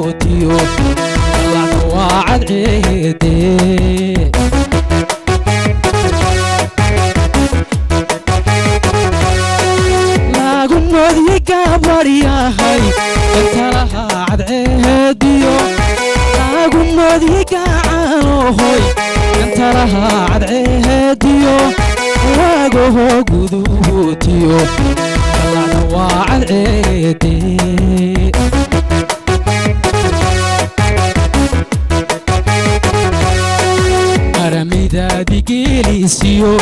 عن ايدي أرمي دادي قيلي سيو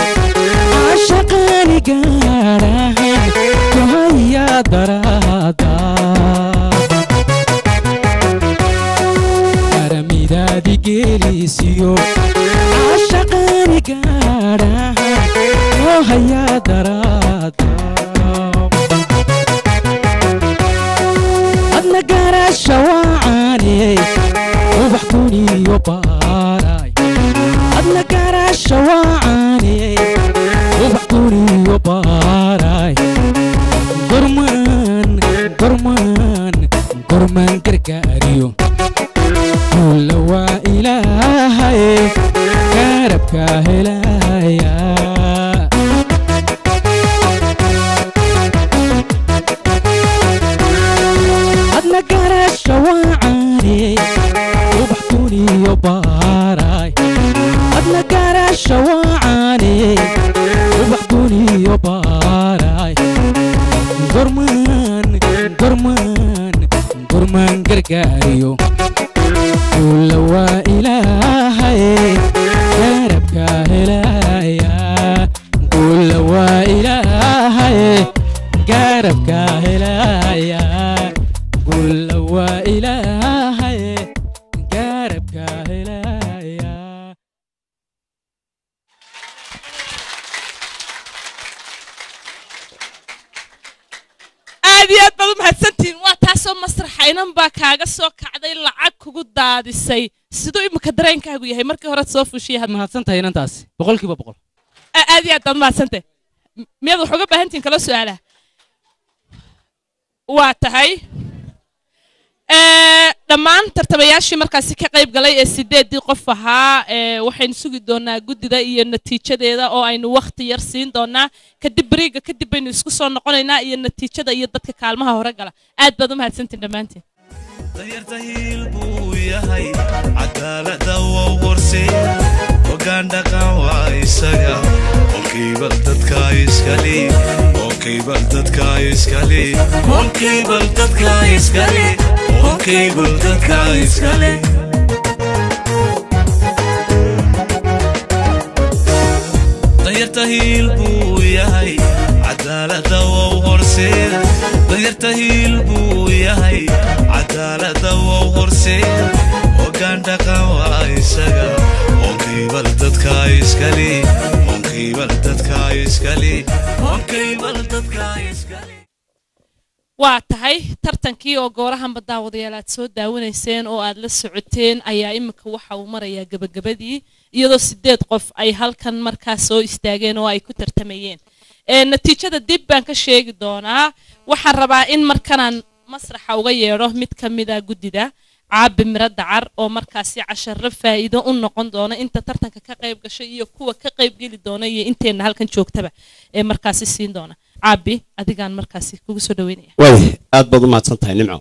markii hore soo fushiyay had mahadsantahay inantaasi boqolkiiba boqol. A- aad iyo aad baad mahadsantahay. M- miyaad wax uga baahan tihiin kala su'aalaha waa tahay Ee, dhammaan tartamayaashii markaasi ka qayb galay ee sideedii qof ahaa ee, waxaynu sugi doonaa guddida iyo natiijadeeda oo aynu wakhti yar siin doonaa. Kadib beriga kadib baynu isku soo noqonaynaa iyo natiijada iyo dadka kaalmaha hore gala. Aad baad u mahadsantiin dhammaantiin hogaan dhaqan waa isaga onkaybal dadka iskale onkaybal dadka iskale onkaybal dadka iskale onkaybal dadka iskale danyarta hiil buu yahay. Cadaalada wow horseed danyarta hiil buu yahay. Cadaalada wow horseed waa tahay tartankii oo goorahanba daawadayaal aad soo daawanayseen oo aad la socoteen ayaa imika waxa uu marayaa gebagabadii iyadoo sideed qof ay halkan markaa soo istaageen oo ay ku tartamayeen. Ee, natiijada dib baan ka sheegi doonaa. Waxaan rabaa in markanaan masraxa uga yeedho mid ka mida guddida caabi miro dacar oo markaasi casharo faa'iido u noqon doona inta tartanka ka qayb gashay iyo kuwa ka qayb geli doona iyo inteenna halkan joogtaba ee markaasi siin doona. Caabi adigaan markaasi kugu soo dhaweynaya waay aad baad u mahadsan tahay nimco.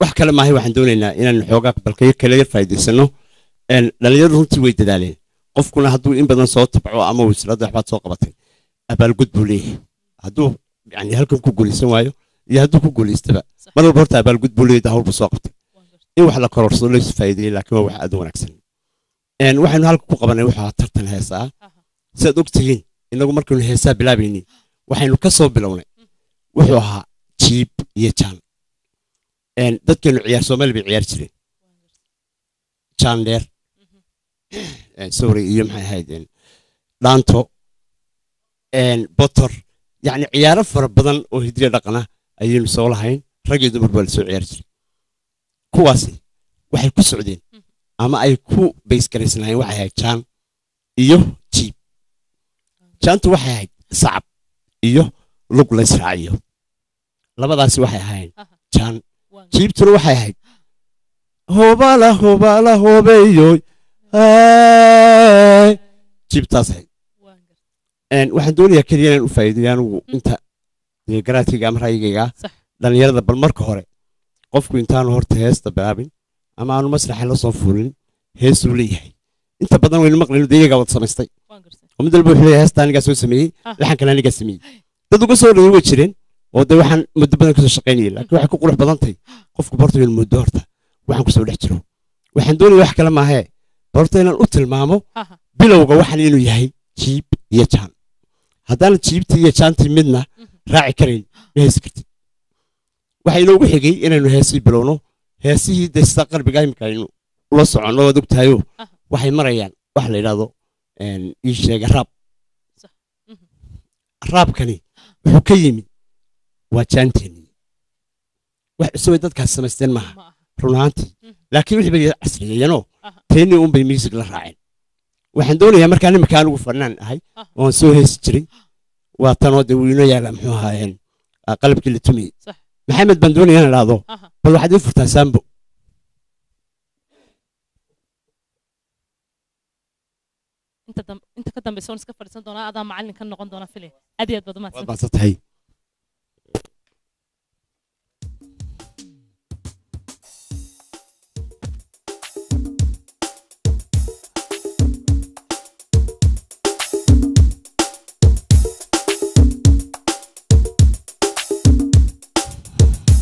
Wax kale maahay waxaan doonaynaa inaan xoogaa balkayo kale yar faa'iidaysano dhalinyaradu runtii way dadaaleen. Qofkuna hadduu in badan soo tabco ama isla waxbaad soo qabatay abaalgud buu leeyahay. Hadduu yani halkan ku guulaysan waayo iyo hadduu ku guulaystaba mar walba horta abaalgud buu leeyahay hawl buu soo qabtay in wax la kororsado la isfaa'iideeyey laakiin waa wax aad u wanaagsan. Waxaynu halka ku qabanay ahaa tartan heesaa. Sidaad og tihiin inagu markaynu heesaa bilaabaynin waxaynu ka soo bilownay. Wuxuu ahaa jiib iyo jaan Een, dadkeenu ciyaar soomaali bay ciyaar jireen. Jaan dheer sorry iyo maxay ahayd dhaanto botor. Yacni ciyaaro fara badan oo hidiya dhaqana ayaynu soo lahayn. Rag iyo dumar baa la soo ciyaari jiray kuwaasi waxay ku socdeen ama ay ku baysgaraysnaayeen waxay ahayd jaan iyo jiib jaantu waxay ahayd sacab iyo lug la israaciyo labadaasi waxay ahaayeen jaan jiibtuna waxay ahayd hobala hobala hobeeyoy Hey. jiibtaas ahayd. Waxaan doonayaa keliya inaan u faa'iideeyo anigu inta dee garaadkayga ama ra'yigayga dhalinyarada bal marka hore qofku intaanu horta heesta bilaabin ama aanu masraxa la soo fuulin heesuu leeyahay. Inta badan waynu maqlayno dee iyagaa wada samaystay. Oo mid walba wuxuu leeyahay heesta anigaa soo sameeyey laxankana anigaa sameeyey. Dad uga soo dhawey way jireen oo dee waxaan muddo badan ka soo shaqaynayay laakiin waxay ku qurux badan tahay. Qofku barto inuu muddo horta waxaan ku soo dhex jiro. Waxaan doonaya wax kale maahee barto inaan u tilmaamo bilowga waxan inuu yahay jiib iyo jaan. Haddaan jiibtii iyo jaantii midna raaci karayn ma heesi kartid waxaa inoogu xigay inaynu heesii bilowno heesihii dee sida qalbiga imika aynu ula soconno waad ogtahayo waxay marayaan wax la yidhahdo ii sheega raab. Raabkani wuxuu ka yimi waa jaanteennii wax cusubay dadkaas samaysteen maaha. Run ahaantii. Laakiin wixii bay casriyeeyeenoo teennii unbay miisig la raaceen. Waxaan doonayaa markaan imika anigu fanaan ahay oon soo heesi jiray. Waa tanoo dee wuu inoo yaalla muxuu ahaayeen ah, qalabkii la tumayey maxamed baan doonaya inaan idhaahdo bal waxaad ii furtaa saambo inta ka dambaysa waan iska fadhiisan doonaa adaa macallin ka noqon doona filaya aad iyo aad baad u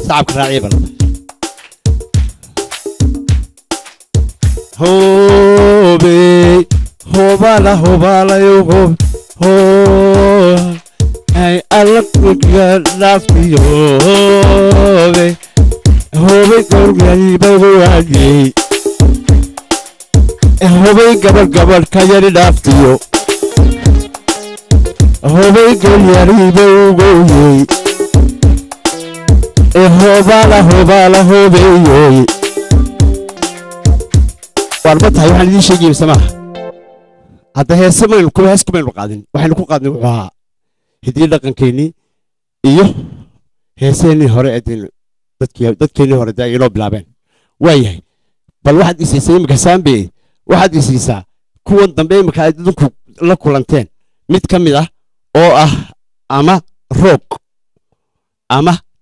sacabka raaciya bal. Hobe hobala hobalayo hob ho ay alaga dhaaftiyo hobe hobe gowgalibaguwaagey hobay gabadh gabadh ka yari dhaaftiyo hobay golyariba ugoyey hobala hobala hobeeyey waar ma tahay waxaan idiin hees kumaynu qaadin. Waxaynu ku qaadnay wuxuu ahaa hidiyo dhaqankeennii iyo heeseennii hore ee dadkeennii hore dee inoo bilaabeen. Waayahay bal waxaad isiisay iminka saambe waxaad isiisaa kuwan dambe iminka aad idinku la kulanteen. Mid ka mid ah oo ah ama roog ama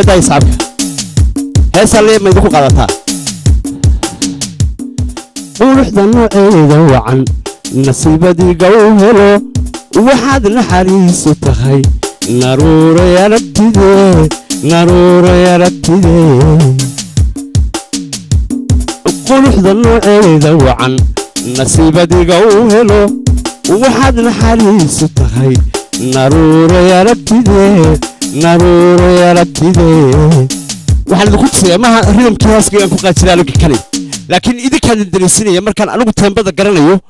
ka daay saabka heesaa lee ma idinku qaadataa? Quruxda nooceeda wacan nasiibadiiga u helo waxaad naxariisu tahay. Naruuray aragtidee naruuray aragtidee quruxda nooceeda wacan nasiibadiiga u helo waxaad naxariisu tahay. Naruuray aragtidee naruuray aragtidee aniga kale laakiin idinkaan dareensinaya markaan anigu teembada garanayo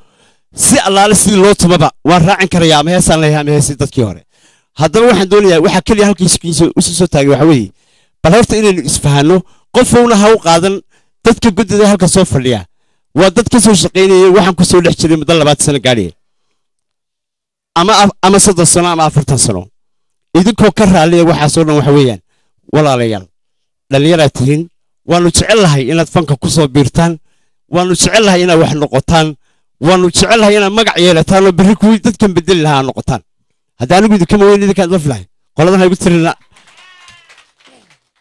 si allaale sidii loo tumaba waan raacin karaya ama heesaan leeyahay ama heesii dadkii hore. Haddaba waxaan doonayaa waxaa keliya halkiisa isu soo taagay waxa weeye bal horta inaynu isfahanno qofowna ha u qaadan dadka guddida halka soo fadhiya. Waa dad ka soo shaqaynayay waxaan ku soo dhex jiray muddo labaatan sano gaadhaya ama ama soddon sano ama afartan sano idinkoo ka raalliya waxaasoo dhan waxa weeyaan walaalayaal. Dhallinyaraad tihiin waannu jecel lahay inaad fanka ku soo biirtaan waannu jecel lahay inaad wax noqotaan waannu jecel lahay inaad magac yeelataan oo berri kuwii dadkan bedeli lahaa noqotaan. Hadda anigu idinkama weyn idinkaan lahay qoladan ha igu tirina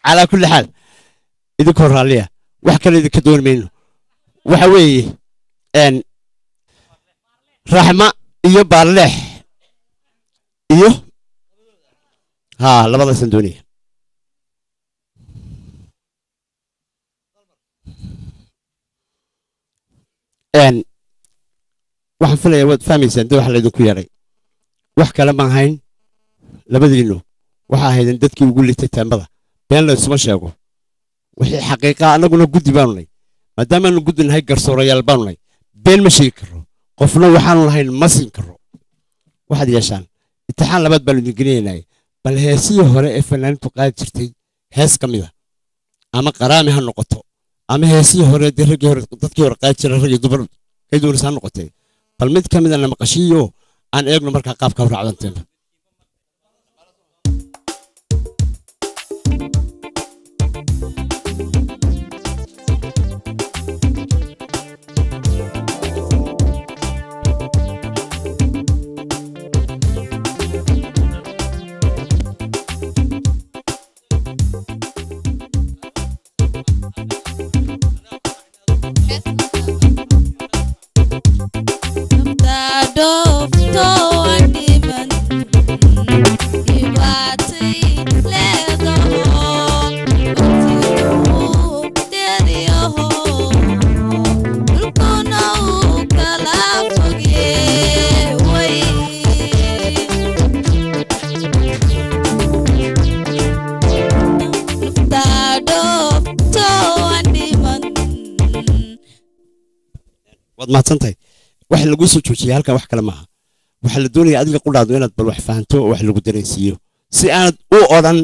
calaa kulli xaal idinkoo raalliya wax kale idinka dooni mayno. Waxa weeye raxma iyo baarleex iyo haa labadaasaan doonaya waxaan filayaa waad fahmaysaan de wax laydinku yeedhay wax kale ma ahayn. Labadiinnu waxa ahaydeen dadkii ugu litay teembada been laysuma sheego. Wixii xaqiiqaa annaguna guddi baanu nay maadaamaanu guddi nahay garsoorayaal baanu nay been ma sheegi karro. Qofna waxaanu lahayn ma siin karro. Waxaad yeeshaan. Imtixaan labaad baanu idin gelinaynay bal heesihii hore ee fanaaniintu qaadi jirtay hees ka mid a ama qaraami ha noqoto. Ama heesihii hore dee raggii hore dadkii hore qaadi jira raggii dumar kay doonaysa ha noqotee bal mid ka mid a namaqashiyo aan eegno markaa qaabka u waad mahadsantahay waxa laguu soo joojiyay halkan wax kale maaha waxaa la doonayaa adiga qudhaadu inaad bal wax fahanto oo wax lagu dareensiiyo. Si aanad u odhan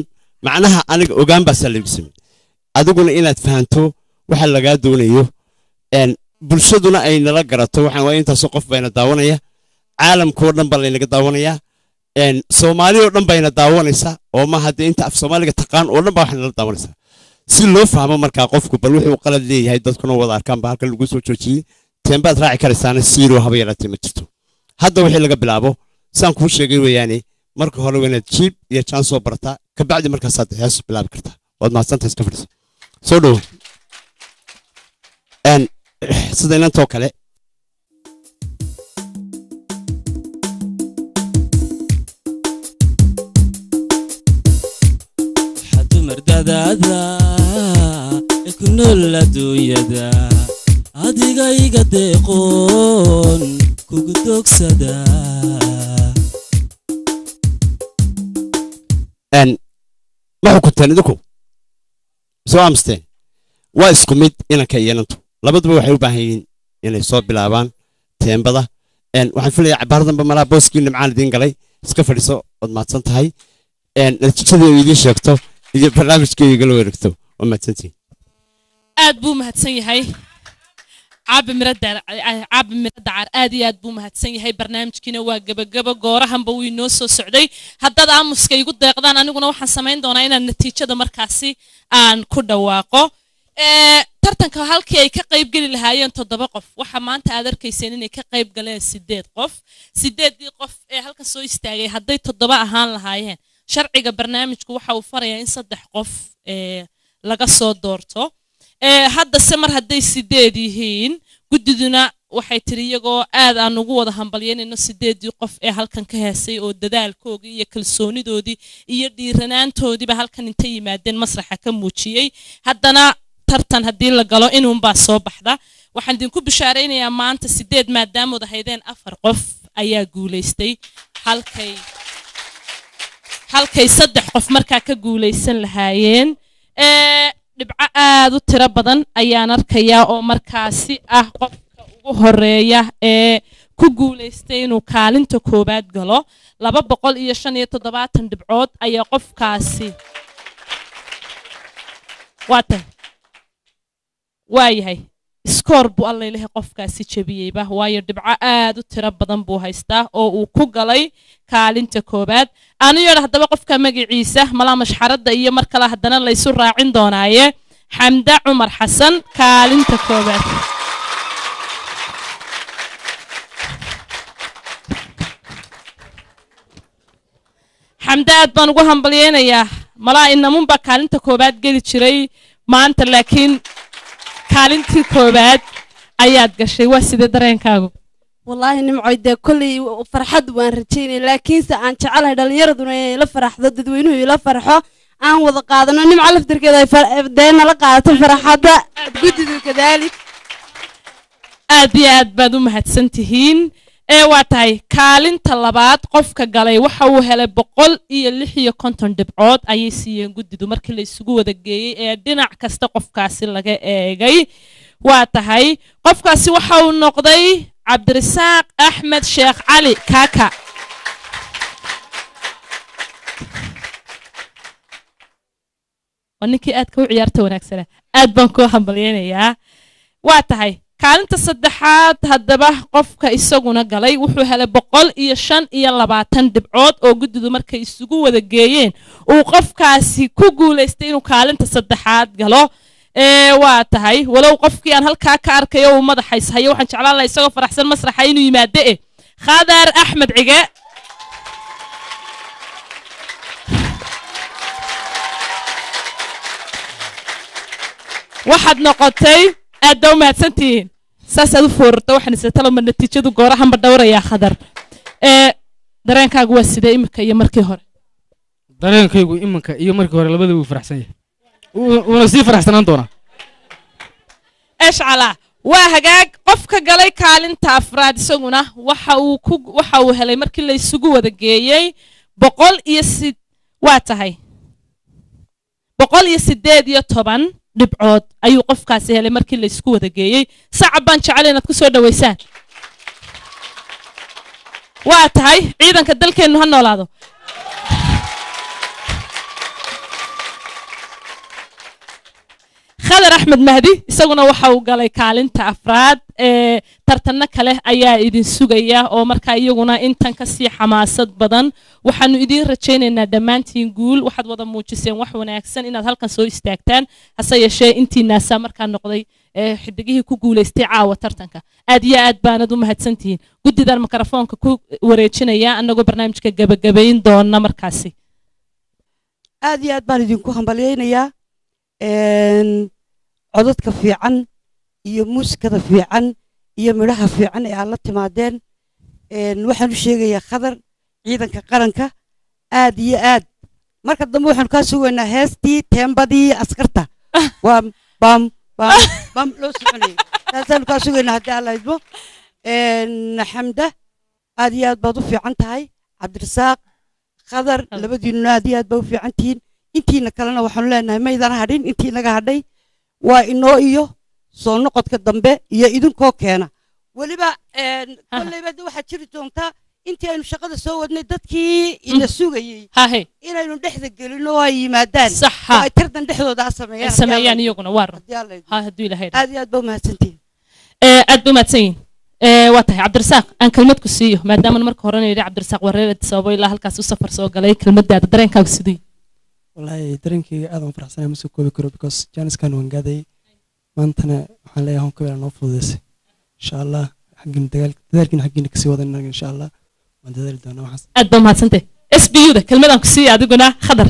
macnaha aniga ogaan laygu samey adiguna inaad fahanto waxa lagaa doonayo. Bulshaduna ay nala garato waxaan waa intaasoo qof bayna daawanaya. Caalamkoo dhan baa laynaga daawanayaa soomaali oo dhan bayna daawanaysaa oo maaha dee inta af soomaaliga taqaan oo dhan baa waxay nala si loo fahmo markaa qofku bal wuxuu qalad leeyahay dadkuna wada arkaan baa lagu soo joojiyey. Teembaad raaci karaysaana siiroo haba yaraatee ma jirto hadda wixii laga bilaabo saan kuu sheegay weeyaane marka hore waa jiib iyo jaan soo barataa kabacdi markaasaad hees bilaabi kartaa waad mahadsantahay iska fadhiso. Soo dhowo (clears throat) sida kale. Adiga iga deeqoon kugu dogsada Een, ma xukunteen idinku. Soo aamusteen waa isku mid inanka iyo inantu. Labaduba waxay u baahan yihiin inay soo bilaabaan teembada waxaan filayaa cabaaradanba malaa booskii nimcaan idiin galay. Iska fadhiso ood mahadsan tahay. Natiijadii uu idiin sheegto iyo barnaamijkii igala wareegto. Waa mahadsantihin aad buu mahadsan yahay caabi caabi miro dacar aad iyo aad buu mahadsan yahay. Barnaamijkiina waa gebagebo goorahanba wuu inoo soo socday. Haddaad aamuska igu deeqdaan aniguna waxaan samayn doonaa inaan natiijada markaasi aan ku dhawaaqo. Ee, tartanka halkii ay ka qayb geli lahaayeen toddoba qof. Waxa maanta aad arkayseen inay ka qayb galeen sideed qof. Sideeddii qof ee halka soo istaagay hadday toddoba ahaan lahaayeen. Sharciga barnaamijku waxa uu farayaa in saddex qof ee, laga soo doorto haddase mar hadday sideed yihiin guddiduna waxay tiri iyagoo aad aan ugu wada hambalyanayno sideedii qof ee halkan ka heesay oo dadaalkoodii iyo kalsoonidoodii iyo dhiiranaantoodiiba halkan intay yimaadeen masraxa ka muujiyey. Haddana tartan haddii la galo inuunbaa soo baxda. Waxaan idinku bishaaraynayaa maanta sideed maadaamood ahaydeen afar qof ayaa guulaystay. Halkay saddex qof markaa ka guulaysan lahaayeen. Ee, dhibco aad u tiro badan ayaan arkayaa oo markaasi ah qofka ugu horreeya ee ku guulaystay inuu kaalinta koowaad galo. Laba boqol iyo shan iyo toddobaatan dhibcood ayaa qofkaasi waa tan waayahay iskoor buu allailahay qofkaasi jebiyeyba waayo dhibco aad u tiro badan buu haystaa oo uu ku galay kaalinta koowaad. Aanu yeedha haddaba qofka magaciisa malaa mashxaradda iyo mar kale haddana laysu raacin doonaaye. Xamda cumar xasan kaalinta koowaad. Xamda aad baan ugu hambalyeynayaa malaa inamunbaa kaalinta koowaad geli jiray. Maanta laakiin kaalintii koowaad ayaad gashay waa sidee dareenkaagu. Wallaahi nimcoy dee kolley farxad waan rajaynay laakiinse aan jecelahay dhallinyaraduna inay ila faraxdo dadweynuhu ila farxo aan wada qaadano. Nimco far- dee nala qaadato farxadda. Guddidu kadaalik aad iyo aad baad u mahadsan tihiin ee waa tahay kaalinta labaad qofka galay. Waxa uu helay boqol iyo lix iyo konton dhibcood ayay siiyeen guddidu. Markii la isugu wada geeyey ee dhinac kasta qofkaasi laga eegay waa tahay qofkaasi waxa uu noqday cabdirasaaq axmed sheekh cali kaaka. Waa ninkii aadka u ciyaarta wanaagsana aad baan kuu hambalyeynayaa waa tahay kaalinta saddexaad haddaba qofka isaguna galay wuxuu helay boqol iyo shan iyo labaatan dhibcood oo guddidu markay isugu wada geeyeen. Uu qofkaasi ku guulaystay inuu kaalinta saddexaad galo. Ee waa tahay walow qofkii aan halkaa ka arkayo uu madaxays hayo waxaan jeclaan lahaa isagoo faraxsan masraxa inuu yimaado eh. Khadar axmed cige. Waxaad noqotay aad baa u mahadsantihiin saasaad u foorarta waxaan isataloba natiijadu goorahanba dhowrayaa khadar. Ee dareenkaagu waa sidee imika iyo markii hore? Dareenkaygu iminka iyo markii hore labadaba wuu faraxsan yahay. Wuuna sii faraxsanaan doonaa. Eshcala waa hagaag. Qofka galay kaalinta afraad isaguna waxa uu ku waxa uu helay markii la isugu wada geeyey boqol iyo waa tahay. Boqol iyo sideed iyo toban dhibcood ayuu qofkaasi helay markii la isku wada geeyey sacab baan jecel inaad ku soo dhoweysaan. Waa tahay ciidanka dalkeennu ha noolaado khadar axmed mahdi isaguna waxa uu galay kaalinta afraad ee tartanno kale ayaa idin sugaya oo markaa iyaguna intan ka sii xamaasad badan. Waxaanu idiin rajaynaynaa dhammaantiin guul. Waxaad wada muujiseen wax wanaagsan inaad halkan soo istaagtaan hase yeeshee intiinaasaa markaa noqday xidigihii ku guulaystay caawa tartanka. Aad iyo aad baanad u mahadsantihiin. Guddidan mikrofoonka ku wareejinaya annagoo barnaamijka gebagabayn doona markaasi. Aad iyo aad baan idinku hambalyaynayaa. Een, codadka fiican iyo muusikada fiican iyo midhaha fiican ee aad la timaadeen. Een, waxaan u sheegayaa khadar ciidanka qaranka aad iyo aad. Marka dambe waxaanu kaa sugaynaa heestii teembadii askarta. (laughs) Waa bam bam bam loo soconayay taasaanu kaa sugaynaa haddii alla idmo xamda aad iyo aad baad u fiican tahay. Cabdirasaaq khadar labadiinuna aad iyo aad baa u fiican tihiin. Intiina kalena waxaanu leenahay maydana hadhin intii naga hadhay waa inoo iyo soo noqodka dambe iyo idinkoo keena. Weliba een, kolleyba de waxaad jiri doontaa intii aynu shaqada soo wadnay dadkii ina sugayey inaynu dhexda gelino oo ay yimaadaan ay tartan dhexdooda ha sameeyaan. Iyaguna waa hadduu ilaahay aad iyo aad baa u mahadsantihiin ee aad ba mahadsan yihiin ee waa tahay cabdirasaaq aan kelmad ku siiyo maadaama marka horena yidhi cabdirasaaq wareer sababo ilaa halkaas u safar soo galay kelmadaada dareenkaaga siduu wallaahi dareenkayga aad aan faraxsanahay ma soo koobi karo because jaaniskan waan gaadayay maantana waxaan leeyahay hon kabela noo fududaysay insha allah dadaalkiina xaggiina ka sii wadan inaga insha allah waan dadaali doonaa waxaas. Aad baa mahadsantay s b u da kelmadaan ku siiyo adiguna khadar.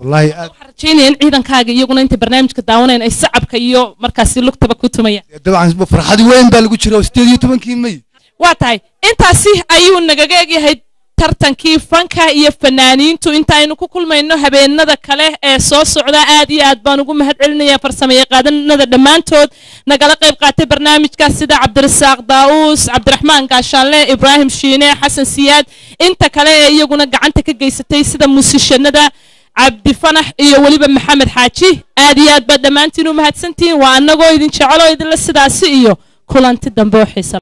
Rajaynaya in ciidankaaga iyaguna intay barnaamijka daawanayaan ay sacabka iyo markaasi lugtaba ku tumayaan dabcan farxad weyn baa lagu jira oo sideed iyo tobankii may. Waa tahay intaasi ayuu nagaga egyahay tartankii fanka iyo fanaaniintu intaaynu ku kulmayno habeenada kale ee soo socda aad iyo aad baan ugu mahad celinayaa farsamayaqaadanada dhammaantood. Nagala qayb qaatay barnaamijka sida cabdirasaaq daa'uus cabdiraxmaan gaashaanle ibraahim shiine xasan siyaad inta kale ee iyaguna gacanta ka geysatay sida muusishanada cabdi fanax iyo weliba maxamed xaaji. Aad iyo aad baad dhammaantiin u mahadsantihiin waa annagoo idin jeceloo idinla sidaasi iyo kulanti dambe oo xiisa